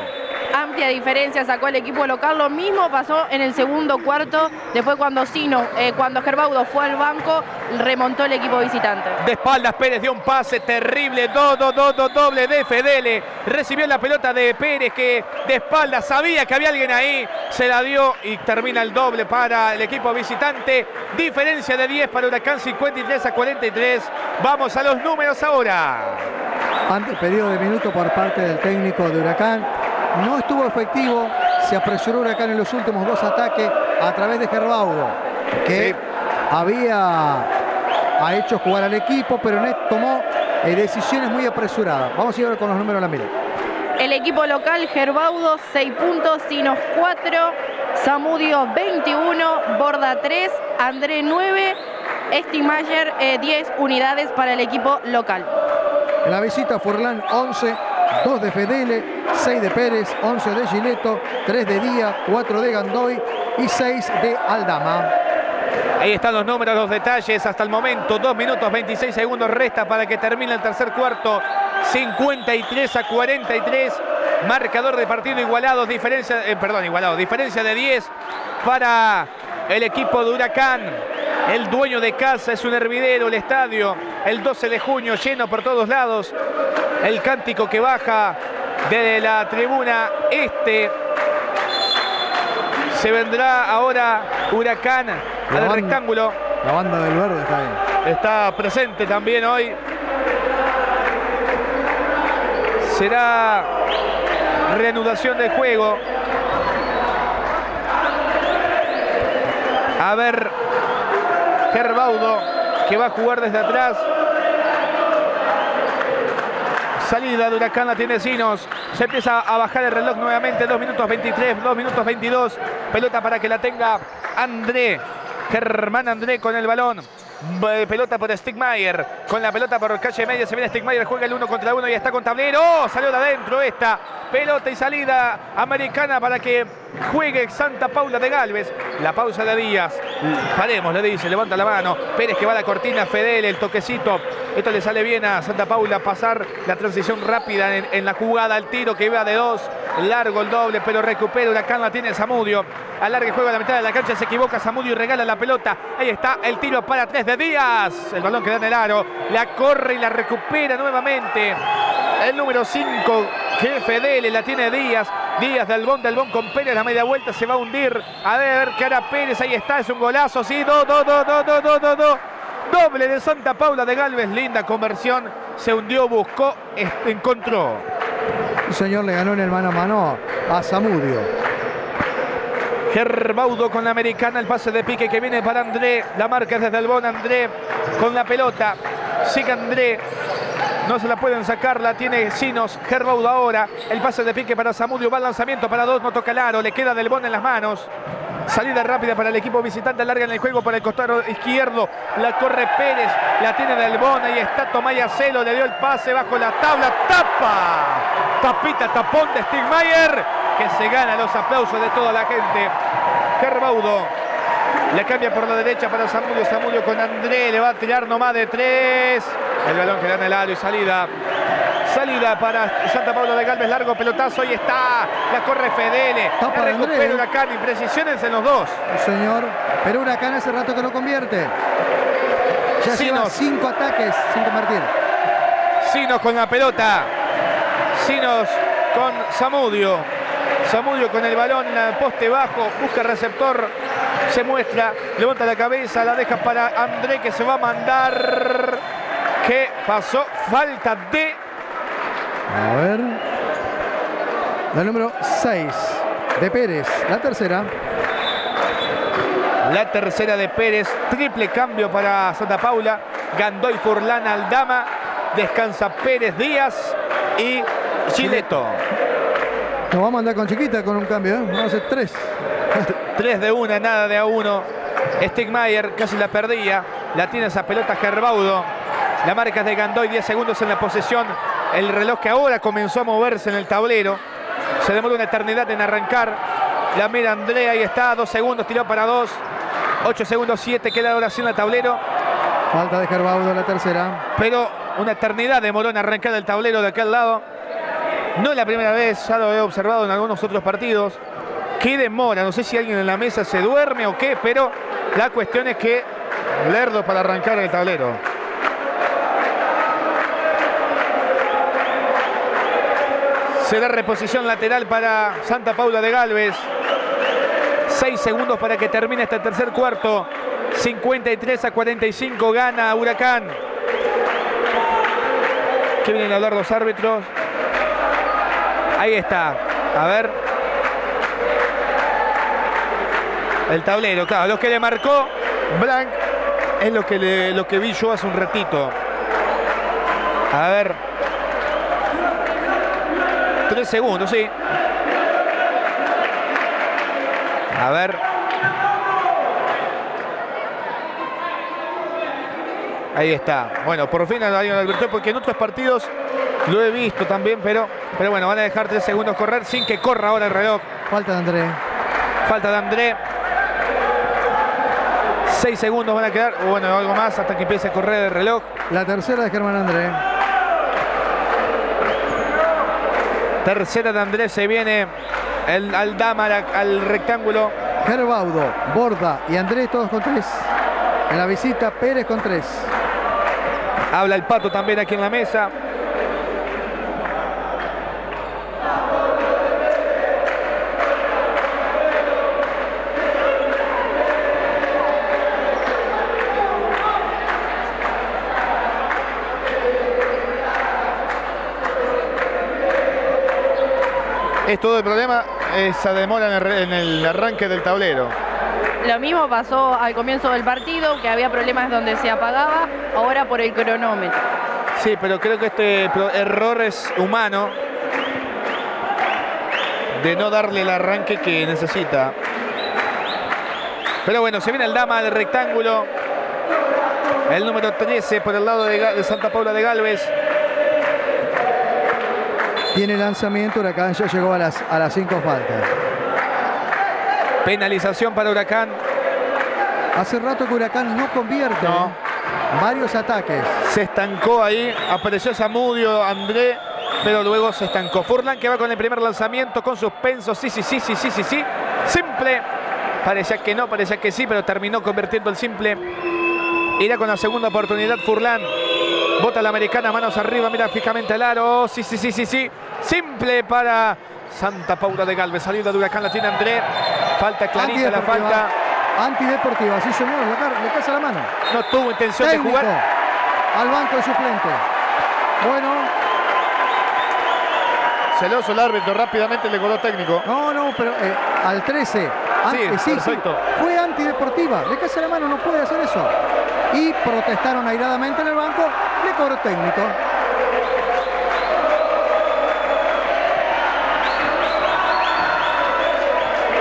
C: Amplia diferencia sacó el equipo local. Lo mismo pasó en el segundo cuarto. Después cuando Sino, eh, cuando Gerbaudo fue al banco, remontó el equipo visitante.
A: De espaldas Pérez dio un pase terrible, do, do, do, do, doble de Fedele. Recibió la pelota de Pérez que de espaldas sabía que había alguien ahí. Se la dio y termina el doble para el equipo visitante. Diferencia de 10 para Huracán 53 a 43. Vamos a los números ahora.
B: Ante el periodo de minuto por parte del técnico de Huracán. No estuvo efectivo, se apresuró Huracán en los últimos dos ataques a través de Gerbaudo, que
A: Sí.
B: había ha hecho jugar al equipo, pero no tomó eh, decisiones muy apresuradas. Vamos a ir con los números a la mira.
C: El equipo local, Gerbaudo 6 puntos, Sinos 4, Zamudio 21, Borda 3, André 9, Stimayer 10 unidades para el equipo local.
B: En la visita Furlan 11, 2 de Fedele, 6 de Pérez, 11 de Gileto, 3 de Díaz, 4 de Gandoy y 6 de Aldama.
A: Ahí están los números, los detalles hasta el momento. 2 minutos 26 segundos resta para que termine el tercer cuarto. 53 a 43. Marcador de partido igualado. Diferencia, eh, perdón, igualado. Diferencia de 10 para el equipo de Huracán. El dueño de casa es un hervidero, el estadio. El 12 de junio lleno por todos lados. El cántico que baja de la tribuna este. Se vendrá ahora Huracán
B: La
A: al
B: banda.
A: rectángulo.
B: La banda del verde está ahí.
A: Está presente también hoy. Será reanudación del juego. A ver, Gerbaudo que va a jugar desde atrás. Salida de Huracán la tiene Sinos. Se empieza a bajar el reloj nuevamente. 2 minutos 23, 2 minutos 22. Pelota para que la tenga André. Germán André con el balón. Pelota por Stigmayer. Con la pelota por calle media. Se viene Stigmayer. Juega el uno contra uno y está con tablero. ¡Oh! Salió de adentro esta. Pelota y salida americana para que juegue Santa Paula de Galvez. La pausa de Díaz. Paremos, le dice. Levanta la mano. Pérez que va a la cortina. Fedel, el toquecito. Esto le sale bien a Santa Paula pasar la transición rápida en, la jugada. El tiro que iba de dos. Largo el doble, pero recupera Huracán. La tiene Zamudio. Alarga el juego a la mitad de la cancha. Se equivoca Zamudio y regala la pelota. Ahí está el tiro para tres de Díaz. El balón que da en el aro. La corre y la recupera nuevamente. El número 5, que Fedele, la tiene Díaz. Díaz del Bon con Pérez, la media vuelta se va a hundir. A ver qué hará Pérez, ahí está, es un golazo, sí, do, do, do, do, do, do, do, do. Doble de Santa Paula de Galvez, linda conversión. Se hundió, buscó, encontró.
B: Un señor le ganó en el mano a mano a Zamudio.
A: Gerbaudo con la americana, el pase de pique que viene para André. La marca es desde el Bon, André con la pelota. Sigue André. No se la pueden sacar, la tiene Sinos. Gerbaudo ahora. El pase de pique para Zamudio. Va al lanzamiento para dos, no toca el aro. Le queda del Bon en las manos. Salida rápida para el equipo visitante. Larga en el juego por el costado izquierdo. La corre Pérez. La tiene del Bon. Ahí está Tomaya Celo. Le dio el pase bajo la tabla. Tapa. Tapita, tapón de Stigmayer. Que se gana los aplausos de toda la gente. Gerbaudo. Le cambia por la derecha para Zamudio. Zamudio con André. Le va a tirar nomás de tres. El balón que da en el aro y salida. Salida para Santa Paula de Galvez. Largo pelotazo. Ahí está. La corre Fedele. La recupera Huracán. Imprecisiones en los dos.
B: Señor. Pero Huracán hace rato que no convierte. Ya lleva cinco ataques sin convertir.
A: Sinos con la pelota. Sinos con Zamudio. Zamudio con el balón poste bajo. Busca receptor. Se muestra. Levanta la cabeza. La deja para André que se va a mandar. ¿Qué pasó? Falta de.
B: A ver. La número 6 de Pérez. La tercera.
A: La tercera de Pérez. Triple cambio para Santa Paula. Gandoy Furlan Aldama. Descansa Pérez Díaz y Gileto.
B: Nos vamos a andar con chiquita con un cambio. ¿eh? Vamos a hacer tres.
A: 3 de una, nada de a uno. Stigmayer casi la perdía. La tiene esa pelota Gerbaudo. La marca es de Gandoy, 10 segundos en la posesión. El reloj que ahora comenzó a moverse en el tablero. Se demoró una eternidad en arrancar. La mira Andrea, ahí está, 2 segundos, tiró para 2. 8 segundos, 7, queda ahora sin el tablero.
B: Falta de Gerbaudo la tercera.
A: Pero una eternidad demoró en arrancar el tablero de aquel lado. No es la primera vez, ya lo he observado en algunos otros partidos. Qué demora, no sé si alguien en la mesa se duerme o qué, pero la cuestión es que Lerdo para arrancar el tablero. Será reposición lateral para Santa Paula de Galvez. Seis segundos para que termine este tercer cuarto. 53 a 45 gana Huracán. ¿Qué vienen a hablar los árbitros? Ahí está. A ver. El tablero, claro. Lo que le marcó Blanc es lo que, lo que vi yo hace un ratito. A ver. Tres segundos, sí. A ver. Ahí está. Bueno, por fin alguien lo advirtió porque en otros partidos lo he visto también, pero, pero bueno, van a dejar tres segundos correr sin que corra ahora el reloj.
B: Falta de André.
A: Falta de André. Seis segundos van a quedar, o bueno, algo más hasta que empiece a correr el reloj.
B: La tercera de Germán André.
A: Tercera de Andrés se viene el, al dama, al, al rectángulo.
B: Gerbaudo, Borda y Andrés todos con tres. En la visita Pérez con tres.
A: Habla el pato también aquí en la mesa. Es todo el problema, esa demora en el, re- en el arranque del tablero.
C: Lo mismo pasó al comienzo del partido, que había problemas donde se apagaba, ahora por el cronómetro.
A: Sí, pero creo que este error es humano de no darle el arranque que necesita. Pero bueno, se viene el dama del rectángulo. El número 13 por el lado de, de Santa Paula de Galvez.
B: Tiene lanzamiento, Huracán ya llegó a las, a las cinco faltas.
A: Penalización para Huracán.
B: Hace rato que Huracán no convierte.
A: No.
B: ¿eh? Varios ataques.
A: Se estancó ahí. Apareció Samudio, André. Pero luego se estancó. Furlan que va con el primer lanzamiento con suspenso. Sí, sí, sí, sí, sí, sí, sí. Simple. Parecía que no, parecía que sí, pero terminó convirtiendo el simple. Irá con la segunda oportunidad Furlan. Bota la americana, manos arriba, mira fijamente al aro. Sí, sí, sí, sí, sí. Simple para Santa Paula de Galvez. Salida de Huracán la tiene André. Falta clarita la
B: Antideportiva.
A: falta.
B: Antideportiva, sí señor, le, ca- le casa la mano.
A: No tuvo intención de jugar.
B: Al banco de suplente. Bueno,
A: Celoso el árbitro, rápidamente le coló técnico.
B: no, no, pero eh, al 13. An-
A: Sí,
B: eh,
A: perfecto.
B: Fue antideportiva. Le casa la mano, no puede hacer eso. Y protestaron airadamente en el banco. Le cobró técnico.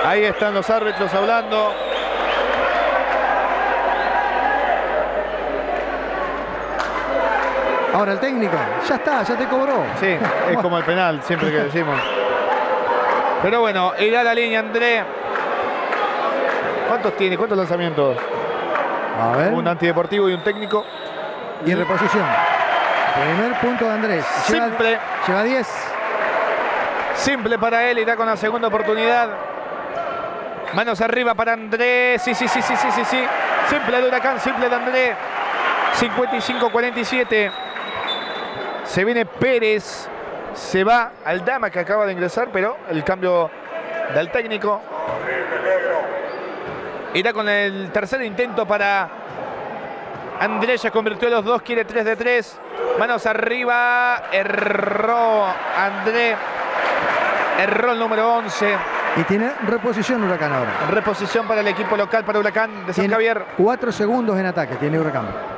A: Ahí están los árbitros hablando.
B: Ahora el técnico. Ya está, ya te cobró.
A: Sí, es como el penal, siempre que decimos. Pero bueno, irá a la línea André. ¿Cuántos tiene? ¿Cuántos lanzamientos?
B: A ver.
A: Un antideportivo y un técnico.
B: Y reposición. Primer punto de Andrés.
A: Simple.
B: Lleva 10.
A: Simple para él, irá con la segunda oportunidad. Manos arriba para André. Sí, sí, sí, sí, sí, sí, sí. Simple de Huracán, simple de André. 55-47. Se viene Pérez. Se va al Dama que acaba de ingresar, pero el cambio del técnico. Irá con el tercer intento para André. Ya convirtió los dos, quiere 3 de 3. Manos arriba. Erró André. Erró el número 11.
B: Y tiene reposición Huracán ahora.
A: Reposición para el equipo local, para Huracán de San
B: Tiene
A: Javier.
B: 4 segundos en ataque, tiene Huracán.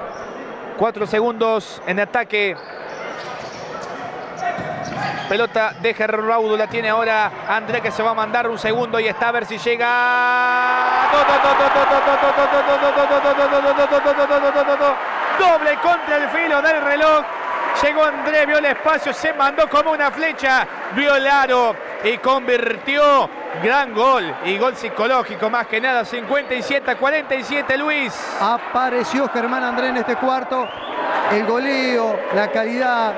A: Cuatro segundos en ataque. Pelota de Gerraudo, la tiene ahora André que se va a mandar un segundo y está a ver si llega. Doble contra el filo del reloj. Llegó André, vio el espacio, se mandó como una flecha, vio el aro y convirtió. Gran gol y gol psicológico más que nada, 57 a 47 Luis.
B: Apareció Germán André en este cuarto. El goleo, la calidad,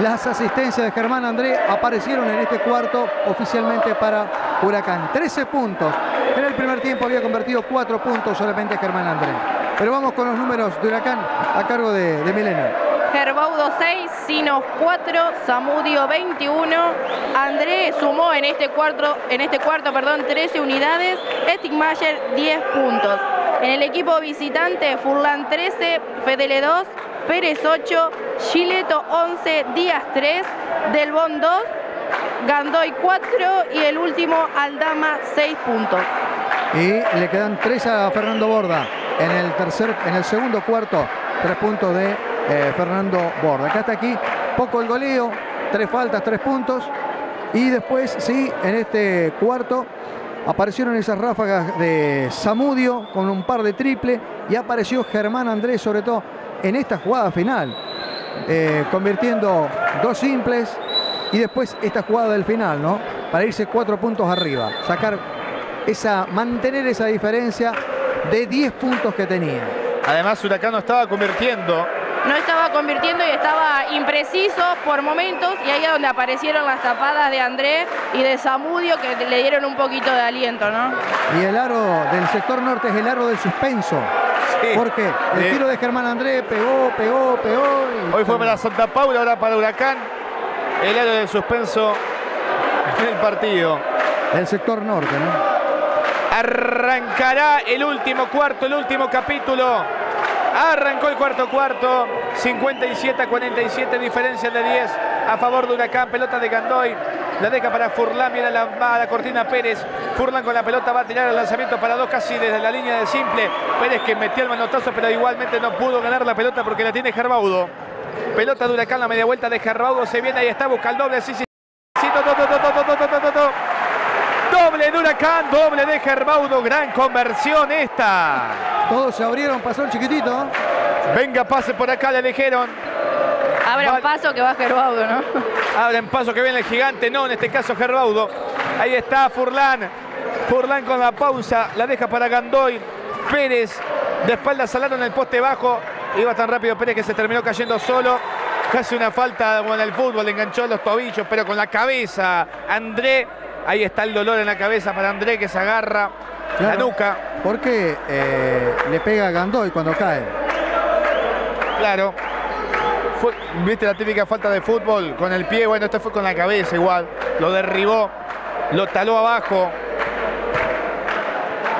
B: Las asistencias de Germán André aparecieron en este cuarto oficialmente para Huracán. 13 puntos. En el primer tiempo había convertido 4 puntos solamente Germán André. Pero vamos con los números de Huracán a cargo de, de Milena.
C: Gerbaudo 6, Sinos 4, Zamudio 21. André sumó en este cuarto, en este cuarto perdón, 13 unidades. Stigmayer 10 puntos. En el equipo visitante, Furlan 13, Fedele 2, Pérez 8, Gileto 11, Díaz 3, Delbón 2, Gandoy 4 y el último Aldama 6 puntos.
B: Y le quedan 3 a Fernando Borda en el tercer, en el segundo cuarto, 3 puntos de eh, Fernando Borda. Acá está aquí, poco el goleo, 3 faltas, 3 puntos. Y después, sí, en este cuarto aparecieron esas ráfagas de Zamudio con un par de triple y apareció Germán Andrés, sobre todo en esta jugada final, eh, convirtiendo dos simples y después esta jugada del final, ¿no? Para irse cuatro puntos arriba, sacar esa, mantener esa diferencia de 10 puntos que tenía.
A: Además, Huracán no estaba convirtiendo.
C: No estaba convirtiendo y estaba impreciso por momentos y ahí es donde aparecieron las tapadas de Andrés y de Zamudio que le dieron un poquito de aliento, ¿no?
B: Y el aro del sector norte es el aro del suspenso.
A: Sí.
B: Porque el
A: Eh,
B: tiro de Germán Andrés pegó, pegó, pegó. y-
A: Hoy fue para Santa Paula, ahora para Huracán. El área de suspenso en el partido.
B: El sector norte, ¿no?
A: Arrancará el último cuarto, el último capítulo. Arrancó el cuarto cuarto. 57 a 47, diferencia de 10 a favor de Huracán. Pelota de Gandoy. La deja para Furlan, viene a la, la cortina Pérez. Furlan con la pelota va a tirar el lanzamiento para dos casi desde la línea de simple. Pérez que metió el manotazo, pero igualmente no pudo ganar la pelota porque la tiene Gerbaudo. Pelota de Huracán, la media vuelta de Gerbaudo. Se viene, ahí está, busca el doble. Sí, sí, sí, do, do, do, do, do, do. Doble de Huracán, doble de Gerbaudo. Gran conversión esta.
B: Todos se abrieron, pasó el chiquitito.
A: Venga, pase por acá, le dijeron.
C: Abra
A: Vale.
C: paso que va Gerbaudo, ¿no?
A: Abren paso que viene el gigante, no, en este caso Gerbaudo. Ahí está Furlan. Furlan con la pausa, la deja para Gandoy. Pérez, de espalda salaron el poste bajo. Iba tan rápido Pérez que se terminó cayendo solo. Casi una falta como en el fútbol, le enganchó los tobillos, pero con la cabeza. André, ahí está el dolor en la cabeza para André que se agarra la nuca.
B: Porque eh, le pega a Gandoy cuando cae.
A: Claro. Fue, Viste la típica falta de fútbol con el pie. Bueno, este fue con la cabeza igual. Lo derribó, lo taló abajo.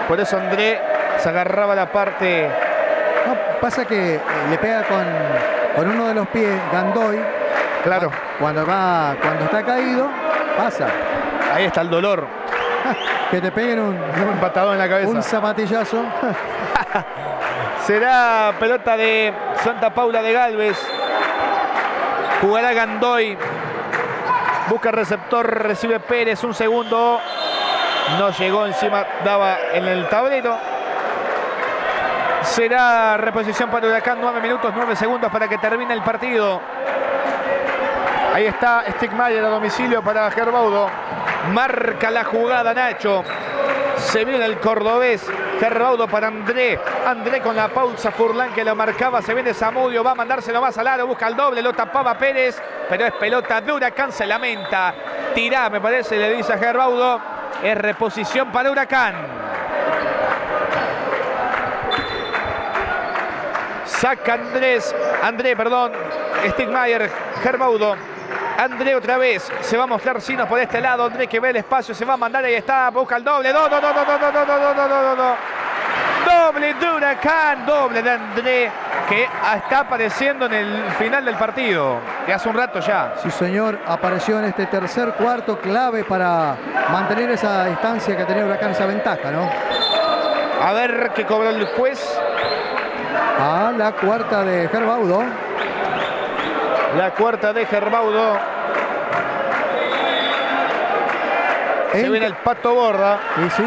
A: Por eso André se agarraba la parte.
B: No, pasa que eh, le pega con, con uno de los pies Gandoy.
A: Claro,
B: Cuando va, cuando está caído, pasa.
A: Ahí está el dolor.
B: Que te peguen un,
A: Un patadón en la cabeza.
B: un zapatillazo.
A: Será pelota de Santa Paula de Galvez. Jugará Gandoy. Busca receptor, recibe Pérez. Un segundo. No llegó encima, daba en el tablero. Será reposición para Huracán. 9 minutos, 9 segundos para que termine el partido. Ahí está Stigmayer a domicilio para Gerbaudo. Marca la jugada Nacho. Se viene el cordobés. Gerbaudo para André. André con la pausa. Furlan que lo marcaba. Se viene Zamudio. Va a mandárselo más al aro. Busca el doble. Lo tapaba Pérez. Pero es pelota de Huracán. Se lamenta. Tirá, me parece, le dice a Gerbaudo. Es reposición para Huracán. Saca Andrés. André, perdón. Stigmayer. Gerbaudo. André otra vez. Se va a mostrar Sinos por este lado. André que ve el espacio. Se va a mandar. Ahí está. Busca el doble. Do, do, do, do, do, do, do, do, do, do, do, do. Doble de Huracán. Doble de André. Que está apareciendo en el final del partido. De hace un rato ya.
B: Sí, señor, apareció en este tercer cuarto clave para mantener esa distancia que tenía Huracán, esa ventaja, ¿no?
A: A ver qué cobró el juez.
B: A la cuarta de Gerbaudo.
A: La cuarta de Gerbaudo. Se
B: En-
A: viene el pato borda.
B: Y sí,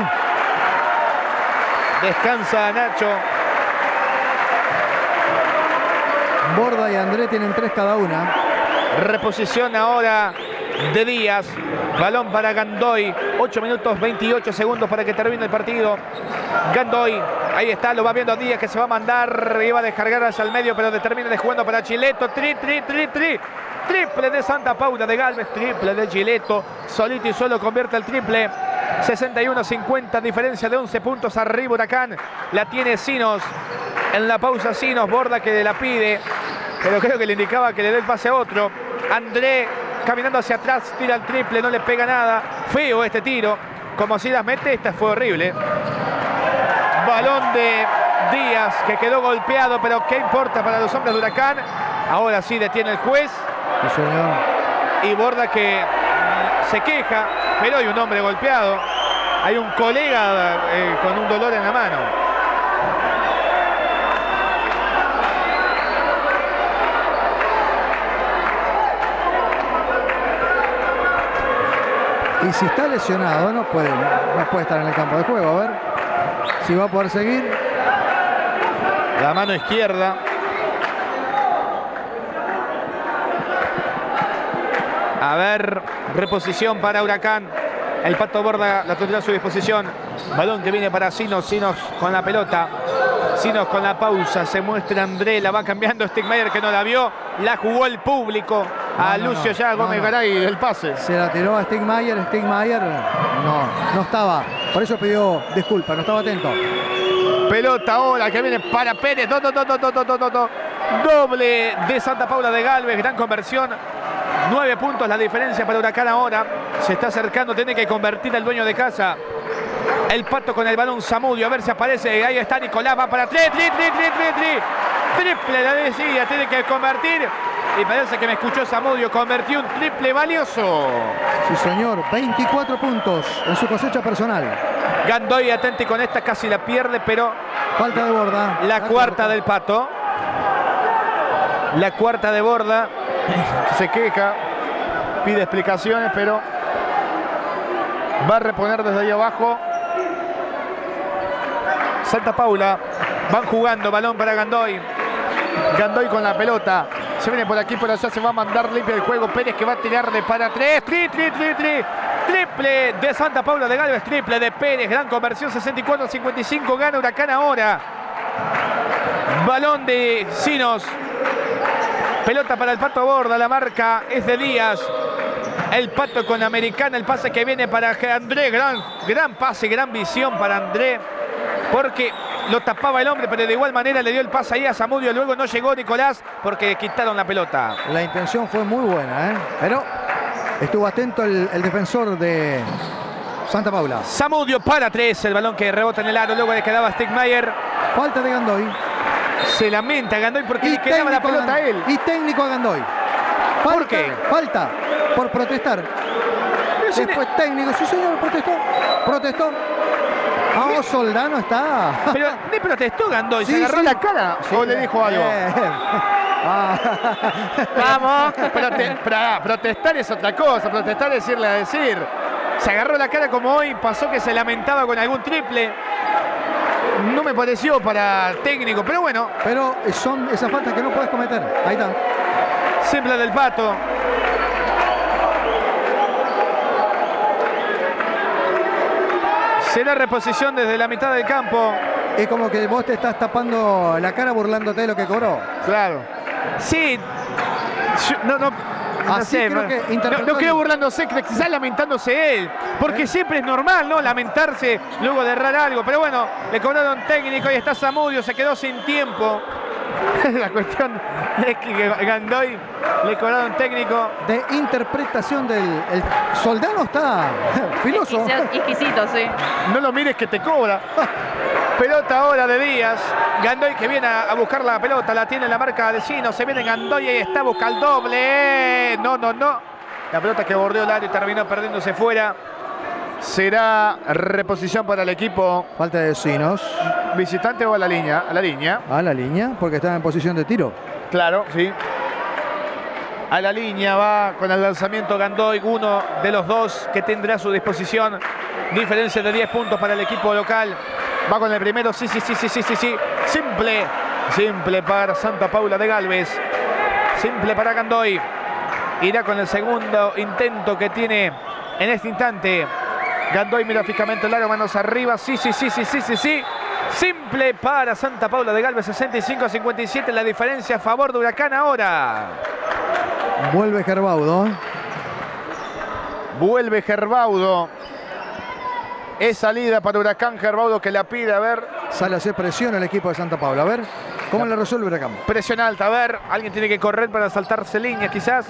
A: Descansa Nacho.
B: Borda y André tienen tres cada una.
A: Reposición ahora de Díaz. Balón para Gandoy. 8 minutos 28 segundos para que termine el partido. Gandoy. Ahí está, lo va viendo Díaz que se va a mandar. Iba a descargar hacia el medio, pero determina de jugando para Chileto. Tri, tri, tri, tri. Triple de Santa Paula de Galvez. Triple de Chileto. Solito y solo convierte el triple. 61-50, diferencia de 11 puntos arriba Huracán. La tiene Sinos. En la pausa Sinos, Borda que la pide. Pero creo que le indicaba que le dé el pase a otro. André caminando hacia atrás, tira el triple, no le pega nada. Feo este tiro. Como si las mete, esta fue horrible. Balón de Díaz que quedó golpeado, pero ¿qué importa para los hombres de Huracán? Ahora sí detiene el juez.
B: Sí, señor.
A: Y Borda que se queja, pero hay un hombre golpeado. Hay un colega eh, con un dolor en la mano.
B: Y si está lesionado, no puede, no puede estar en el campo de juego. A ver si va a poder seguir.
A: La mano izquierda. A ver, reposición para Huracán. El Pato Borda la tendrá a su disposición. Balón que viene para Sinos. Sinos con la pelota. Sinos con la pausa. Se muestra André. La va cambiando Stigmeyer que no la vio. La jugó el público a
B: ah, no,
A: Lucio ya Gómez Garay del pase.
B: Se la tiró a Stegmayer, Stegmayer no, no estaba. Por eso pidió disculpa, no estaba atento.
A: Pelota ahora que viene para Pérez. Do, do, do, Doble de Santa Paula de Galvez, gran conversión. Nueve puntos la diferencia para Huracán ahora. Se está acercando, tiene que convertir al dueño de casa. El pato con el balón Samudio, a ver si aparece. Ahí está Nicolás, va para tres, tri, tri, tri, tri, tri. Triple la decía, tiene que convertir. Y parece que me escuchó Zamudio. Convirtió un triple valioso.
B: Sí, señor. 24 puntos en su cosecha personal.
A: Gandoy atenti con esta. Casi la pierde. Pero
B: Falta de borda.
A: La cuarta del pato. La cuarta de borda. Se queja. Pide explicaciones, pero va a reponer desde ahí abajo. Santa Paula. Van jugando. Balón para Gandoy. Gandoy con la pelota. Se viene por aquí, por allá. Se va a mandar limpio el juego. Pérez que va a tirar de para tres. Tri, tri, tri, tri. Triple de Santa Paula de Galvez. Triple de Pérez. Gran conversión. 64-55. Gana Huracán ahora. Balón de Sinos. Pelota para el Pato Borda. La marca es de Díaz. El Pato con Americana. El pase que viene para André. Gran, gran pase, gran visión para André. Porque lo tapaba el hombre, pero de igual manera le dio el pase ahí a Zamudio. Luego no llegó Nicolás porque quitaron la pelota.
B: La intención fue muy buena, ¿eh? pero estuvo atento el, el defensor de Santa Paula.
A: Zamudio para tres. El balón que rebota en el aro. Luego le quedaba Stigmayer.
B: Falta de Gandoy.
A: Se lamenta Gandoy porque le quedaba la pelota a él.
B: y técnico a Gandoy. Falta,
A: ¿Por qué?
B: Falta por protestar. Después técnico, sí señor, protestó. Protestó. Ah, Soldano está.
A: Pero le protestó Gandoy.
B: Sí,
A: se agarró
B: sí.
A: la cara. ¿O le dijo algo?
B: Ah.
A: Vamos. Prote- pra- protestar es otra cosa. Protestar es irle a decir. Se agarró la cara como hoy. Pasó que se lamentaba con algún triple. No me pareció para técnico, pero bueno,
B: Pero son esas faltas que no puedes cometer. Ahí está.
A: simple del pato. Será reposición desde la mitad del campo.
B: Es como que vos te estás tapando la cara burlándote de lo que cobró.
A: Claro. Sí. Yo- no, no. No,
B: Así
A: sé,
B: creo que
A: no,
B: interpretó
A: no
B: el-
A: burlándose, quizás lamentándose él. Porque siempre es normal, ¿no? Lamentarse luego de errar algo. Pero bueno, le cobraron técnico y está Zamudio, se quedó sin tiempo. La cuestión es que Gandoy le cobraron técnico.
B: De interpretación del el Soldano está filoso.
C: Exquisito, sí.
A: No lo mires que te cobra. Pelota ahora de Díaz. Gandoy que viene a a buscar la pelota. La tiene en la marca de Sino. Se viene Gandoy y está busca el doble. No, no, no. La pelota que bordeó el área y terminó perdiéndose fuera. Será reposición para el equipo
B: Falta de Sinos
A: visitante o a la línea. A la línea.
B: a la línea porque está en posición de tiro.
A: Claro, sí. A la línea va con el lanzamiento Gandoy, uno de los dos que tendrá a su disposición. Diferencia de 10 puntos para el equipo local. Va con el primero, sí, sí, sí, sí, sí, sí, sí. Simple, simple para Santa Paula de Galvez. Simple para Gandoy. irá con el segundo intento que tiene en este instante. Gandoy mira fijamente el aro, manos arriba. Sí, sí, sí, sí, sí, sí, sí. Simple para Santa Paula de Galvez, 65 a 57. La diferencia a favor de Huracán ahora.
B: Vuelve Gerbaudo.
A: Vuelve Gerbaudo. Es salida para Huracán Gerbaudo que la pide. A ver,
B: Sale a hacer presión el equipo de Santa Paula. A ver, ¿cómo le resuelve Huracán?
A: presión alta. A ver, alguien tiene que correr para saltarse líneas quizás.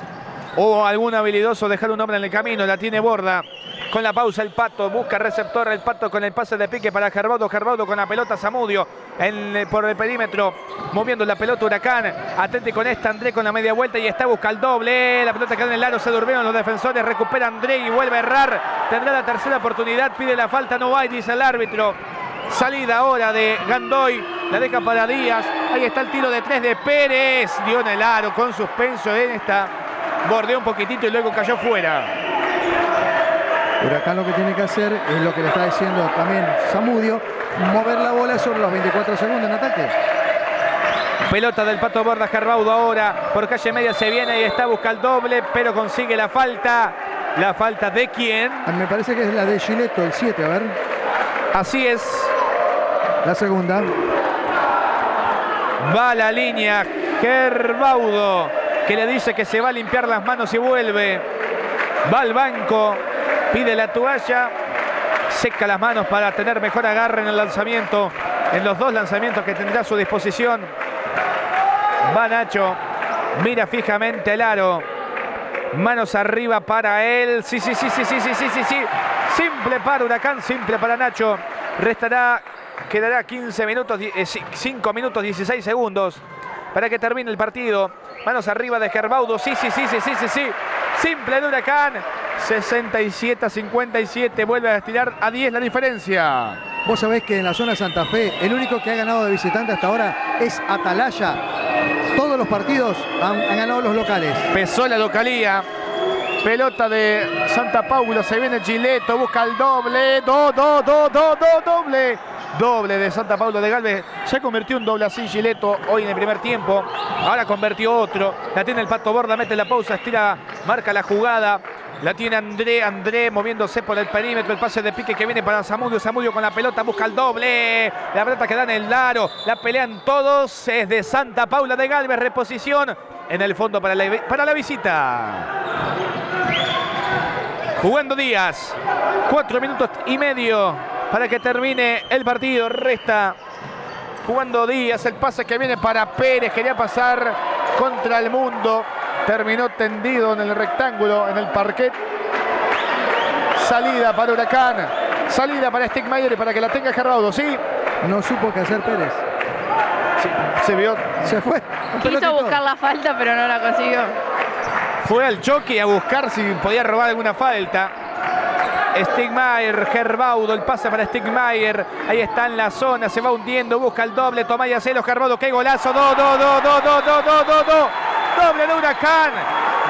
A: O algún habilidoso dejar un hombre en el camino. La tiene Borda. Con la pausa el Pato. Busca receptor el Pato con el pase de pique para Gerbaudo. Gerbaudo con la pelota Zamudio por el perímetro. Moviendo la pelota Huracán. Atente con esta André con la media vuelta y está busca el doble. La pelota queda en el aro. Se durmieron los defensores. Recupera André y vuelve a errar. Tendrá la tercera oportunidad. Pide la falta. No hay, dice el árbitro. Salida ahora de Gandoy. La deja para Díaz. Ahí está el tiro de tres de Pérez. Dio en el aro con suspenso en esta. Bordeó un poquitito y luego cayó fuera.
B: Huracán lo que tiene que hacer es lo que le está diciendo también Zamudio, mover la bola sobre los 24 segundos en ataque.
A: Pelota del Pato Borda Gerbaudo ahora. Por calle media se viene y está busca el doble, pero consigue la falta. La falta de quién.
B: Ah, Me parece que es la de Giletto, el 7, a ver.
A: Así es.
B: La segunda.
A: Va a la línea Gerbaudo, que le dice que se va a limpiar las manos y vuelve. Va al banco, pide la toalla, seca las manos para tener mejor agarre en el lanzamiento, en los dos lanzamientos que tendrá a su disposición. Va Nacho, mira fijamente el aro. Manos arriba para él. Sí, sí, sí, sí, sí, sí, sí, sí, sí. Simple para Huracán, simple para Nacho. Restará, quedará 15 minutos, 5 minutos 16 segundos para que termine el partido. Manos arriba de Gerbaudo. Sí, sí, sí, sí, sí, sí, sí. Simple de Huracán. 67 a 57. Vuelve a estirar a 10 la diferencia.
B: Vos sabés que en la zona de Santa Fe, el único que ha ganado de visitante hasta ahora es Atalaya. Todos los partidos han, han ganado los locales.
A: Pesó la localía. Pelota de Santa Paula. Se viene Gileto. Busca el doble. Do, do, do, do, do, doble. Doble de Santa Paula de Galvez. Ya convirtió un doble así Gileto hoy en el primer tiempo. Ahora convirtió otro. La tiene el Pato Borda. Mete la pausa. Estira. Marca la jugada. La tiene André, André moviéndose por el perímetro, el pase de pique que viene para Zamudio, Zamudio con la pelota, busca el doble, la pelota que da en el aro, la pelean todos, es de Santa Paula de Galvez, reposición en el fondo para la, para la visita. Jugando Díaz, cuatro minutos y medio para que termine el partido, resta jugando Díaz, el pase que viene para Pérez, quería pasar contra el mundo, terminó tendido en el rectángulo, en el parquet. Salida para Huracán, salida para Stigmayer y para que la tenga Gerraudo, ¿sí?
B: No supo qué hacer Pérez.
A: Sí, se vio,
B: Se fue.
C: Quiso buscar la falta, pero no la consiguió.
A: fue al choque a buscar si podía robar alguna falta. Stigmayer, Gerbaudo, el pase para Stigmayer. Ahí está en la zona, se va hundiendo, busca el doble. Tomaya Celo, Gerbaudo, qué golazo. Do, do, do, do, do, do, do, do, do. Doble de Huracán.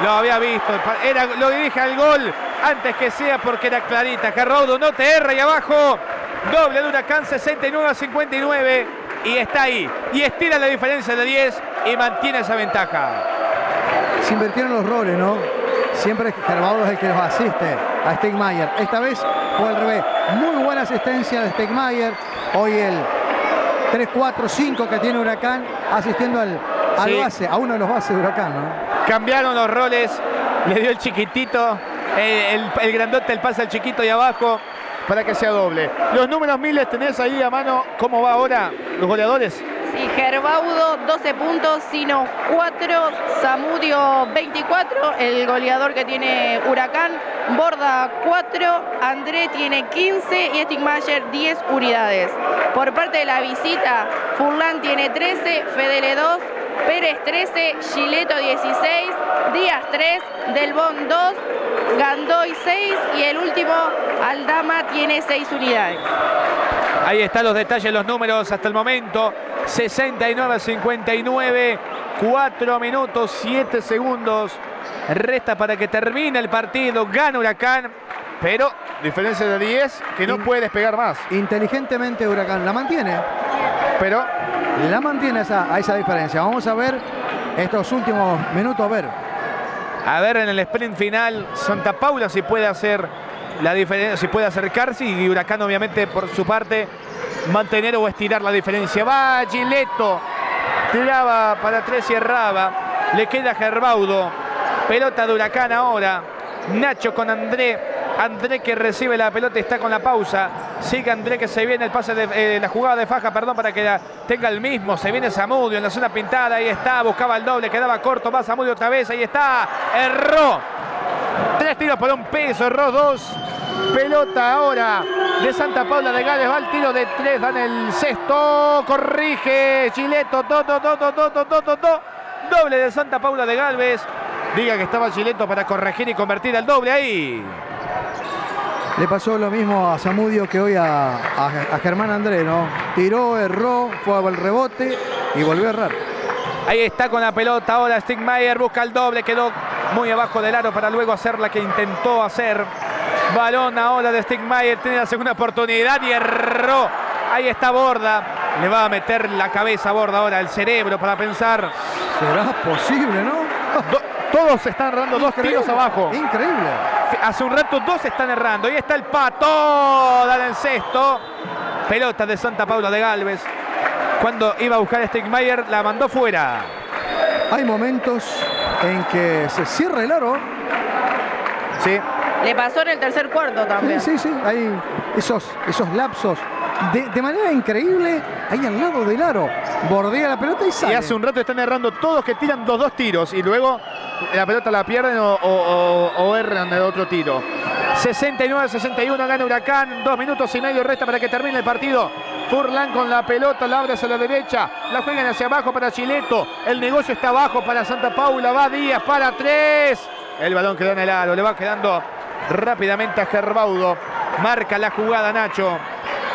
A: Lo había visto, era, lo dirige al gol antes que sea porque era clarita. Gerbaudo no te erra y abajo. Doble de Huracán, 69 a 59. Y está ahí. Y estira la diferencia de 10 y mantiene esa ventaja.
B: Se invirtieron los roles, ¿no? Siempre Gerbaudo es el que los asiste a Stegmayer. Esta vez fue al revés. Muy buena asistencia de Stegmayer. Hoy el 3-4-5 que tiene Huracán asistiendo al, al
A: Sí.
B: base, a uno de los bases de Huracán, ¿no?
A: Cambiaron los roles, le dio el chiquitito, el, el- el grandote, el pase al chiquito y abajo para que sea doble. Los números miles tenés ahí a mano, ¿cómo va ahora los goleadores?
C: Sí, Gerbaudo 12 puntos, Sino 4, Zamudio 24, el goleador que tiene Huracán, Borda 4, André tiene 15 y Stigmayer 10 unidades. Por parte de la visita, Furlan tiene 13, Fedele 2, Pérez 13, Gileto 16, Díaz 3, Delbón 2, Gandoy 6 y el último, Aldama tiene 6 unidades.
A: Ahí están los detalles, los números hasta el momento. 69 a 59, 4 minutos 7 segundos. Resta para que termine el partido. Gana Huracán, pero diferencia de 10 que no
B: In-
A: puede despegar más.
B: Inteligentemente Huracán la mantiene.
A: Pero
B: La mantiene esa, a esa diferencia. Vamos a ver estos últimos minutos, a ver.
A: A ver en el sprint final Santa Paula si puede hacer la diferencia, si puede acercarse y Huracán obviamente por su parte mantener o estirar la diferencia. Va Gileto, tiraba para tres y erraba. Le queda Gerbaudo. Pelota de Huracán ahora. Nacho con André. André que recibe la pelota y está con la pausa. Sigue André que se viene el pase de eh, la jugada de Faja, perdón, para que tenga el mismo. Se viene Zamudio en la zona pintada. Ahí está. Buscaba el doble. Quedaba corto. Va Zamudio otra vez. Ahí está. Erró. Tres tiros por un peso. Erró dos. Pelota ahora de Santa Paula de Gales. Va el tiro de tres. Dan el sexto. Corrige. Chileto. Do, do, do. Doble de Santa Paula de Galvez. Diga que estaba Chileto para corregir y convertir el doble ahí.
B: Le pasó lo mismo a Zamudio que hoy a, a- a Germán André, ¿no? Tiró, erró, fue al rebote y volvió a errar.
A: Ahí está con la pelota ahora Stigmayer, busca el doble, quedó muy abajo del aro para luego hacer la que intentó hacer. Balón ahora de Stigmayer, tiene la segunda oportunidad y erró. Ahí está Borda, le va a meter la cabeza a Borda ahora, el cerebro para pensar.
B: ¿Será posible, no?
A: Do- todos están errando dos tiros abajo.
B: Increíble.
A: Hace un rato dos están errando. Ahí está el pato. Dale el sexto. Pelota de Santa Paula de Galvez. Cuando iba a buscar a Stigmayer, la mandó fuera.
B: Hay momentos en que se cierra el aro.
A: Sí.
C: Le pasó en el tercer cuarto también.
B: Sí, sí, sí. Hay esos, esos lapsos. De, de manera increíble, ahí al lado del aro. Bordea la pelota y
A: Y
B: sale.
A: hace un rato están errando todos que tiran dos, dos tiros y luego la pelota la pierden o, o- o- o erran de otro tiro. 69-61 gana Huracán, dos minutos y medio resta para que termine el partido. Furlan con la pelota, la abre hacia la derecha, la juegan hacia abajo para Chileto, el negocio está abajo para Santa Paula, va Díaz para tres. El balón quedó en el aro, le va quedando rápidamente a Gerbaudo. Marca la jugada Nacho.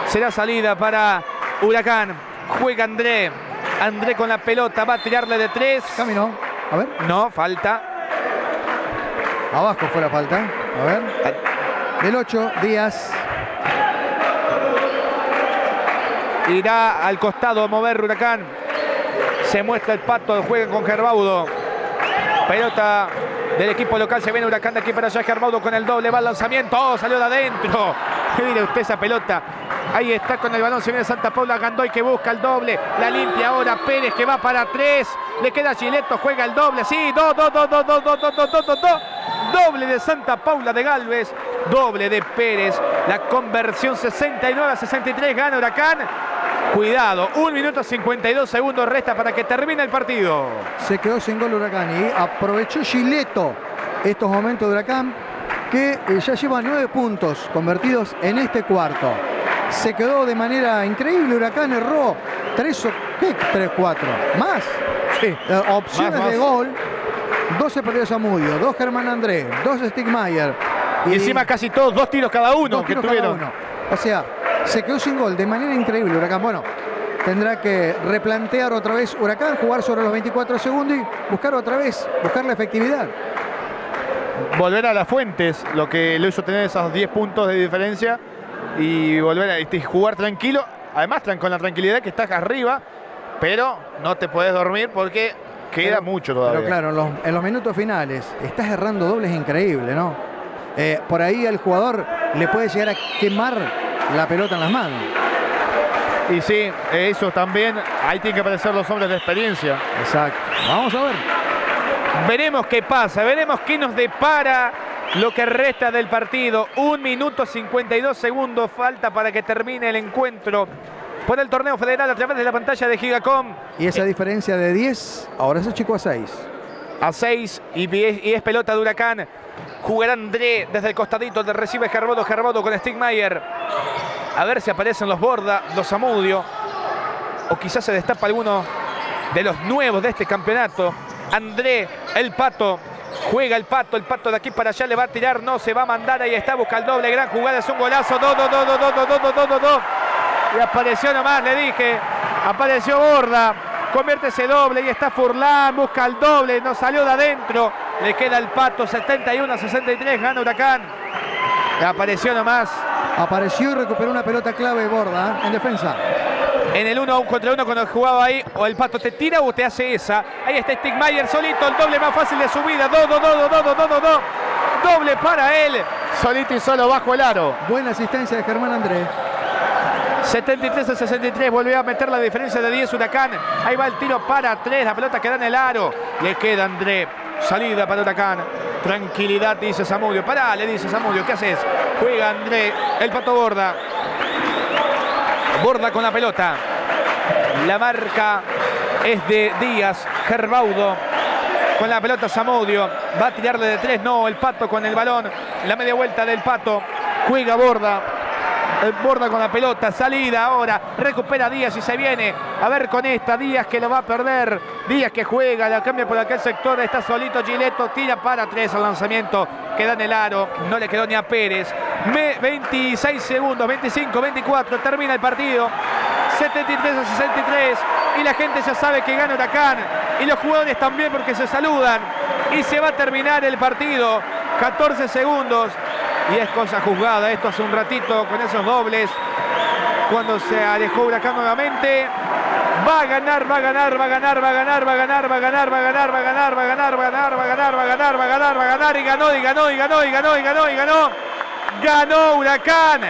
A: Será salida para Huracán. Juega André. André con la pelota, va a tirarle de tres.
B: Caminó. A ver,
A: No, falta.
B: abajo fue la falta. A ver. Del 8, Díaz.
A: Irá al costado a mover Huracán. Se muestra el pato, juega con Gerbaudo. Pelota del equipo local, se viene Huracán de aquí para allá. Gerbaudo con el doble, va al lanzamiento. Oh, salió de adentro. Mire usted esa pelota. Ahí está con el balón, se viene Santa Paula Gandoy que busca el doble. La limpia ahora Pérez que va para tres. Le queda Gileto, juega el doble. Sí, dos, dos, dos, dos, dos, dos, dos, dos, dos, dos. Doble de Santa Paula de Galvez. Doble de Pérez. La conversión 69 a 63 gana Huracán. Cuidado, 1 minuto 52 segundos resta para que termine el partido.
B: Se quedó sin gol Huracán y aprovechó Gileto estos momentos de Huracán que eh, ya lleva nueve puntos convertidos en este cuarto. Se quedó de manera increíble, Huracán erró tres o ¿qué? Tres, cuatro. Más.
A: Sí.
B: Eh, opciones
A: Más,
B: de
A: más.
B: gol. 12 perdió Zamudio, dos Germán André, dos Stigmayer.
A: Y encima casi todos, dos tiros cada uno
B: dos
A: que
B: cada
A: tuvieron.
B: uno. O sea, se quedó sin gol de manera increíble Huracán. Bueno, tendrá que replantear otra vez Huracán, jugar sobre los 24 segundos y buscar otra vez, buscar la efectividad.
A: Volver a las fuentes, lo que le hizo tener esos 10 puntos de diferencia y volver a este, jugar tranquilo. Además, con la tranquilidad que estás arriba, pero no te puedes dormir porque queda
B: Pero-
A: mucho todavía.
B: Pero claro, en los, en los minutos finales estás errando dobles increíble, ¿no? Eh, por ahí al jugador le puede llegar a quemar la pelota en las manos.
A: Y sí, eso también, ahí tienen que aparecer los hombres de experiencia.
B: Exacto. Vamos a ver.
A: Veremos qué pasa, veremos qué nos depara lo que resta del partido. Un minuto 52 segundos falta para que termine el encuentro por el torneo federal a través de la pantalla de Gigacom.
B: Y esa diferencia de 10, ahora se chico a 6.
A: A 6 y, es pelota de Huracán. Jugará André desde el costadito, de recibe Gerbodo, Gerbodo con Stigmayer. A ver si aparecen los Borda, los Amudio. O quizás se destapa alguno de los nuevos de este campeonato. André, el pato. Juega el pato, el pato de aquí para allá le va a tirar, no se va a mandar, ahí está, busca el doble, gran jugada, es un golazo, dos, dos, dos, dos, dos, dos, dos, dos, dos, dos. Y apareció nomás, le dije, apareció Borda, convierte ese doble, y está Furlán, busca el doble, no salió de adentro, le queda el pato, 71 a 63, gana Huracán. Y apareció nomás,
B: Apareció y recuperó una pelota clave Borda en defensa.
A: En el uno contra uno cuando jugaba ahí, o el pato te tira o te hace esa. Ahí está Stigmayer solito, el doble más fácil de su vida. Do, do, do, do, do, do, do, do. Doble para él, solito y solo bajo el aro.
B: Buena asistencia de Germán Andrés.
A: 73 a 63, volvió a meter la diferencia de 10 Huracán. Ahí va el tiro para 3, la pelota queda en el aro. Le queda André, salida para Huracán. Tranquilidad, dice Samudio. Pará, le dice Samudio, ¿qué haces? Juega André, el pato borda. Borda con la pelota. La marca es de Díaz, Gerbaudo. Con la pelota Samudio. Va a tirarle de tres. No, el pato con el balón. La media vuelta del pato. Juega Borda. Borda con la pelota, salida ahora, recupera Díaz y se viene a ver con esta, Díaz que lo va a perder, Díaz que juega, la cambia por aquel sector, está solito Gileto, tira para tres al lanzamiento, queda en el aro, no le quedó ni a Pérez, 26 segundos, 25, 24, termina el partido, 73 a 63 y la gente ya sabe que gana Huracán y los jugadores también porque se saludan y se va a terminar el partido, 14 segundos, y es cosa juzgada. Esto hace un ratito con esos dobles. Cuando se alejó Huracán nuevamente. Va a ganar, va a ganar, va a ganar, va a ganar, va a ganar, va a ganar, va a ganar, va a ganar, va a ganar, va a ganar, va a ganar, va a ganar, va a ganar, va a ganar y ganó y ganó y ganó y ganó y ganó y ganó. Ganó Huracán.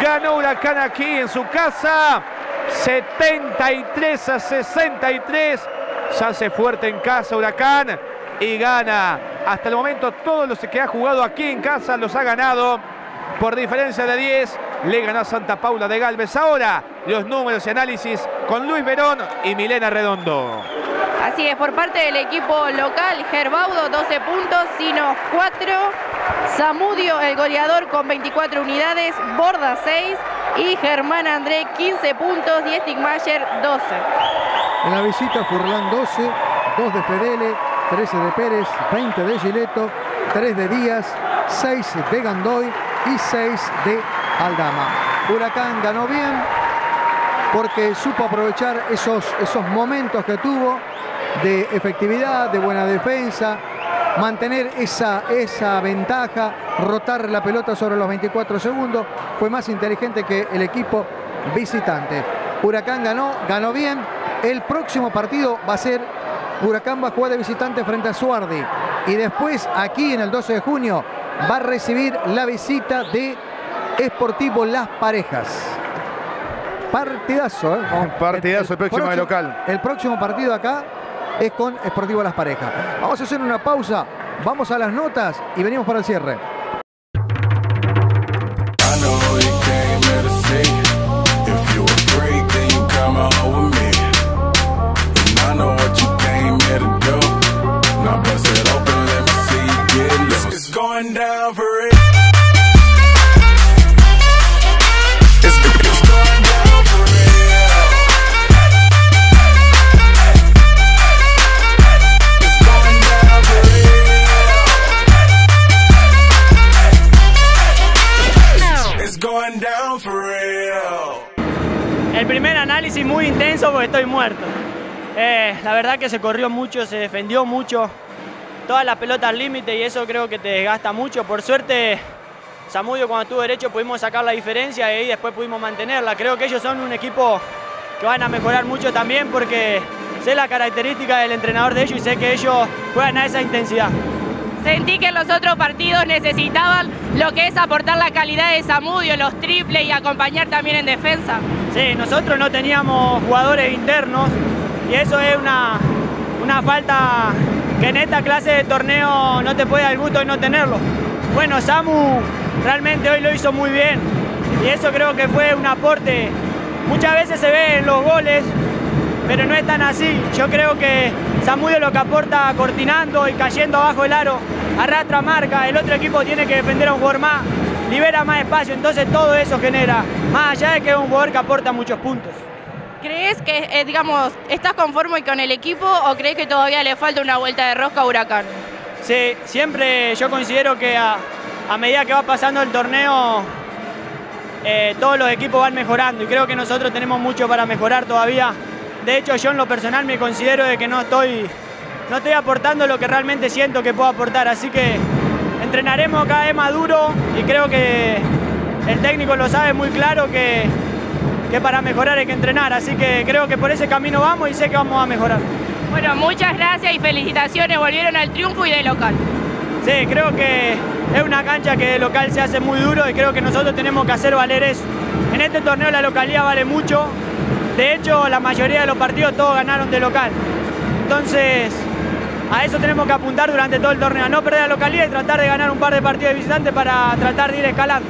A: Ganó Huracán aquí en su casa. 73 a 63. Se hace fuerte en casa Huracán y gana. Hasta el momento todos los que ha jugado aquí en casa los ha ganado por diferencia de 10. Le ganó a Santa Paula de Galvez. Ahora los números y análisis con Luis Verón y Milena Redondo.
C: Así es, por parte del equipo local, Gerbaudo 12 puntos, Sino 4, Zamudio el goleador con 24 unidades, Borda 6 y Germán André 15 puntos y Stigmayer 12.
B: En la visita Furlan 12, 2 de Fedele, 13 de Pérez, 20 de Gileto, 3 de Díaz, 6 de Gandoy y 6 de Aldama. Huracán ganó bien porque supo aprovechar esos, esos momentos que tuvo de efectividad, de buena defensa, mantener esa, esa ventaja, rotar la pelota sobre los 24 segundos. Fue más inteligente que el equipo visitante. Huracán ganó, ganó bien. El próximo partido va a ser Huracán va a jugar de visitante frente a Suardi. Y después, aquí en el 12 de junio, va a recibir la visita de Esportivo Las Parejas. Partidazo, ¿eh?
A: Partidazo el próximo de local.
B: El próximo partido acá es con Esportivo Las Parejas. Vamos a hacer una pausa, vamos a las notas y venimos para el cierre.
F: Intenso porque estoy muerto. Eh, la verdad que se corrió mucho, se defendió mucho, todas las pelotas al límite y eso creo que te desgasta mucho. Por suerte, Samudio cuando estuvo derecho pudimos sacar la diferencia y después pudimos mantenerla. Creo que ellos son un equipo que van a mejorar mucho también porque sé la característica del entrenador de ellos y sé que ellos juegan a esa intensidad.
C: Sentí que los otros partidos necesitaban lo que es aportar la calidad de Zamudio, los triples y acompañar también en defensa.
F: Sí, nosotros no teníamos jugadores internos y eso es una, una falta que en esta clase de torneo no te puede dar el gusto de no tenerlo. Bueno, Samu realmente hoy lo hizo muy bien y eso creo que fue un aporte. Muchas veces se ve en los goles, pero no es tan así. Yo creo que Samudio lo que aporta cortinando y cayendo abajo del aro, arrastra marca, el otro equipo tiene que defender a un jugador más, libera más espacio, entonces todo eso genera, más allá de que es un jugador que aporta muchos puntos.
C: ¿Crees que, eh, digamos, estás conforme con el equipo o crees que todavía le falta una vuelta de rosca a Huracán?
F: Sí, siempre yo considero que a, a medida que va pasando el torneo, eh, todos los equipos van mejorando y creo que nosotros tenemos mucho para mejorar todavía. De hecho, yo en lo personal me considero de que no estoy, no estoy aportando lo que realmente siento que puedo aportar, así que entrenaremos cada vez más duro y creo que el técnico lo sabe muy claro que, que para mejorar hay que entrenar, así que creo que por ese camino vamos y sé que vamos a mejorar.
C: Bueno, muchas gracias y felicitaciones, volvieron al triunfo y de local.
F: Sí, creo que es una cancha que de local se hace muy duro y creo que nosotros tenemos que hacer valer eso. En este torneo la localidad vale mucho, de hecho la mayoría de los partidos todos ganaron de local. Entonces, a eso tenemos que apuntar durante todo el torneo, a no perder la localidad y tratar de ganar un par de partidos de visitantes para tratar de ir escalando.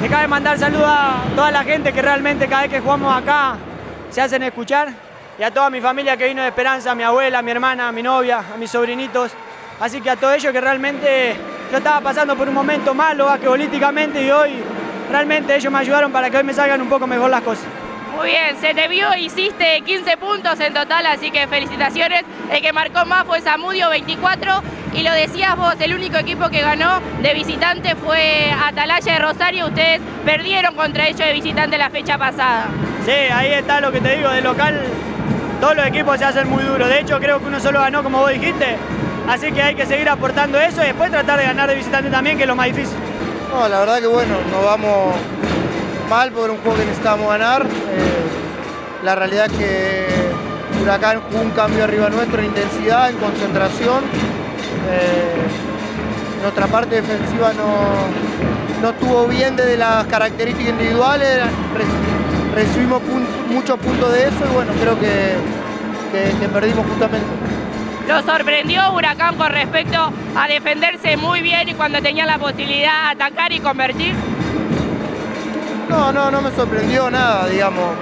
F: Me cabe mandar saludos a toda la gente que realmente cada vez que jugamos acá se hacen escuchar y a toda mi familia que vino de Esperanza, a mi abuela, a mi hermana, a mi novia, a mis sobrinitos. Así que a todos ellos que realmente yo estaba pasando por un momento malo basquetbolísticamente y hoy realmente ellos me ayudaron para que hoy me salgan un poco mejor las cosas.
C: Muy bien, se te vio, hiciste 15 puntos en total, así que felicitaciones. El que marcó más fue Zamudio, 24. Y lo decías vos, el único equipo que ganó de visitante fue Atalaya de Rosario. Ustedes perdieron contra ellos de visitante la fecha pasada.
F: Sí, ahí está lo que te digo, de local todos los equipos se hacen muy duros. De hecho, creo que uno solo ganó, como vos dijiste. Así que hay que seguir aportando eso y después tratar de ganar de visitante también, que es lo más difícil.
G: No, la verdad que bueno, nos vamos mal por un juego que necesitamos ganar. Eh, la realidad es que Huracán jugó un cambio arriba nuestro en intensidad, en concentración. Eh, nuestra parte defensiva no, no estuvo bien desde las características individuales, Re- recibimos muchos puntos de eso y bueno, creo que, que- que perdimos justamente.
C: Lo sorprendió Huracán con respecto a defenderse muy bien y cuando tenía la posibilidad de atacar y convertir.
G: No, no, no me sorprendió nada, digamos.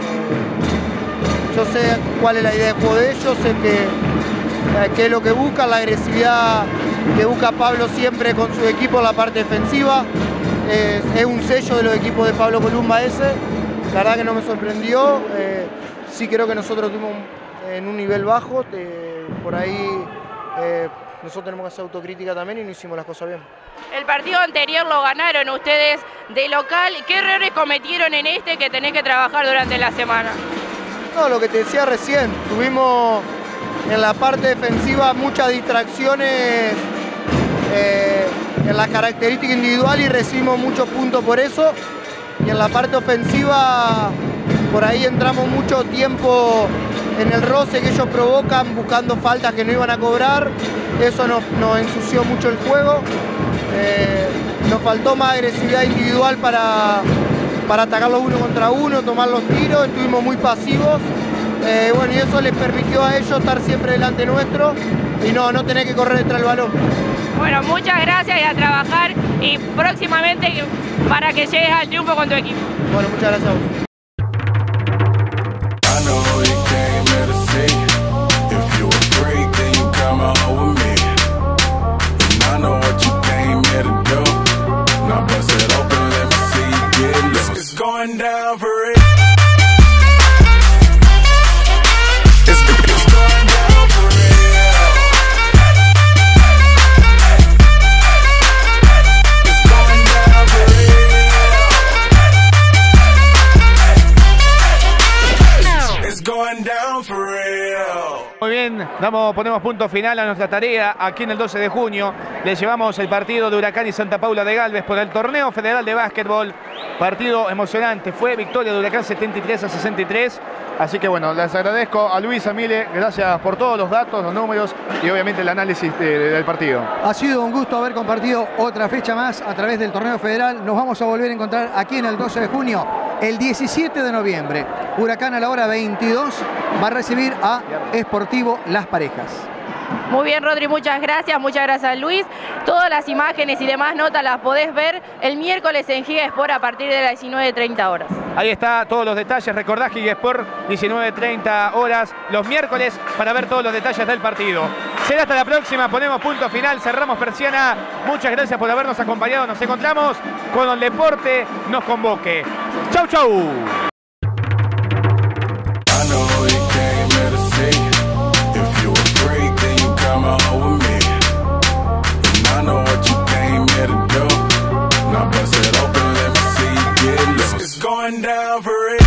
G: Yo sé cuál es la idea de juego de ellos, sé que, eh, qué es lo que buscan, la agresividad que busca Pablo siempre con su equipo en la parte defensiva. Es, un sello de los equipos de Pablo Columba ese. La verdad que no me sorprendió. eh, sí creo que nosotros estuvimos en un nivel bajo. por ahí eh, nosotros tenemos que hacer autocrítica también y no hicimos las cosas bien.
C: El partido anterior lo ganaron ustedes de local. ¿Qué errores cometieron en este que tenés que trabajar durante la semana?
G: No, lo que te decía recién, tuvimos en la parte defensiva muchas distracciones eh, en la característica individual y recibimos muchos puntos por eso. Y en la parte ofensiva, por ahí entramos mucho tiempo en el roce que ellos provocan, buscando faltas que no iban a cobrar. Eso nos, nos ensució mucho el juego. Eh, nos faltó más agresividad individual para, para atacarlos uno contra uno, tomar los tiros, estuvimos muy pasivos. Eh, bueno, y eso les permitió a ellos estar siempre delante nuestro y no, no tener que correr detrás del balón.
C: Bueno, muchas gracias y a trabajar y próximamente para que llegues al triunfo con tu equipo.
G: Bueno, muchas gracias a vos.
D: It's going down for
A: damos, ponemos punto final a nuestra tarea. Aquí en el 12 de junio le llevamos el partido de Huracán y Santa Paula de Galvez por el Torneo Federal de Básquetbol. Partido emocionante. Fue victoria de Huracán 73 a 63. Así que bueno, les agradezco a Luis, a Mile, gracias por todos los datos, los números y obviamente el análisis de- del partido.
B: Ha sido un gusto haber compartido otra fecha más a través del torneo federal. Nos vamos a volver a encontrar aquí en el 12 de junio, el 17 de noviembre. Huracán a la hora 22 va a recibir a Esportivo Las Parejas.
C: Muy bien, Rodri, muchas gracias, muchas gracias, Luis. Todas las imágenes y demás notas las podés ver el miércoles en Giga Sport a partir de las 19.30 horas.
A: Ahí está todos los detalles. Recordá Sport 19.30 horas los miércoles para ver todos los detalles del partido. Será hasta la próxima. Ponemos punto final. Cerramos persiana. Muchas gracias por habernos acompañado. Nos encontramos cuando el deporte nos convoque. Chau, chau.
D: going down for it.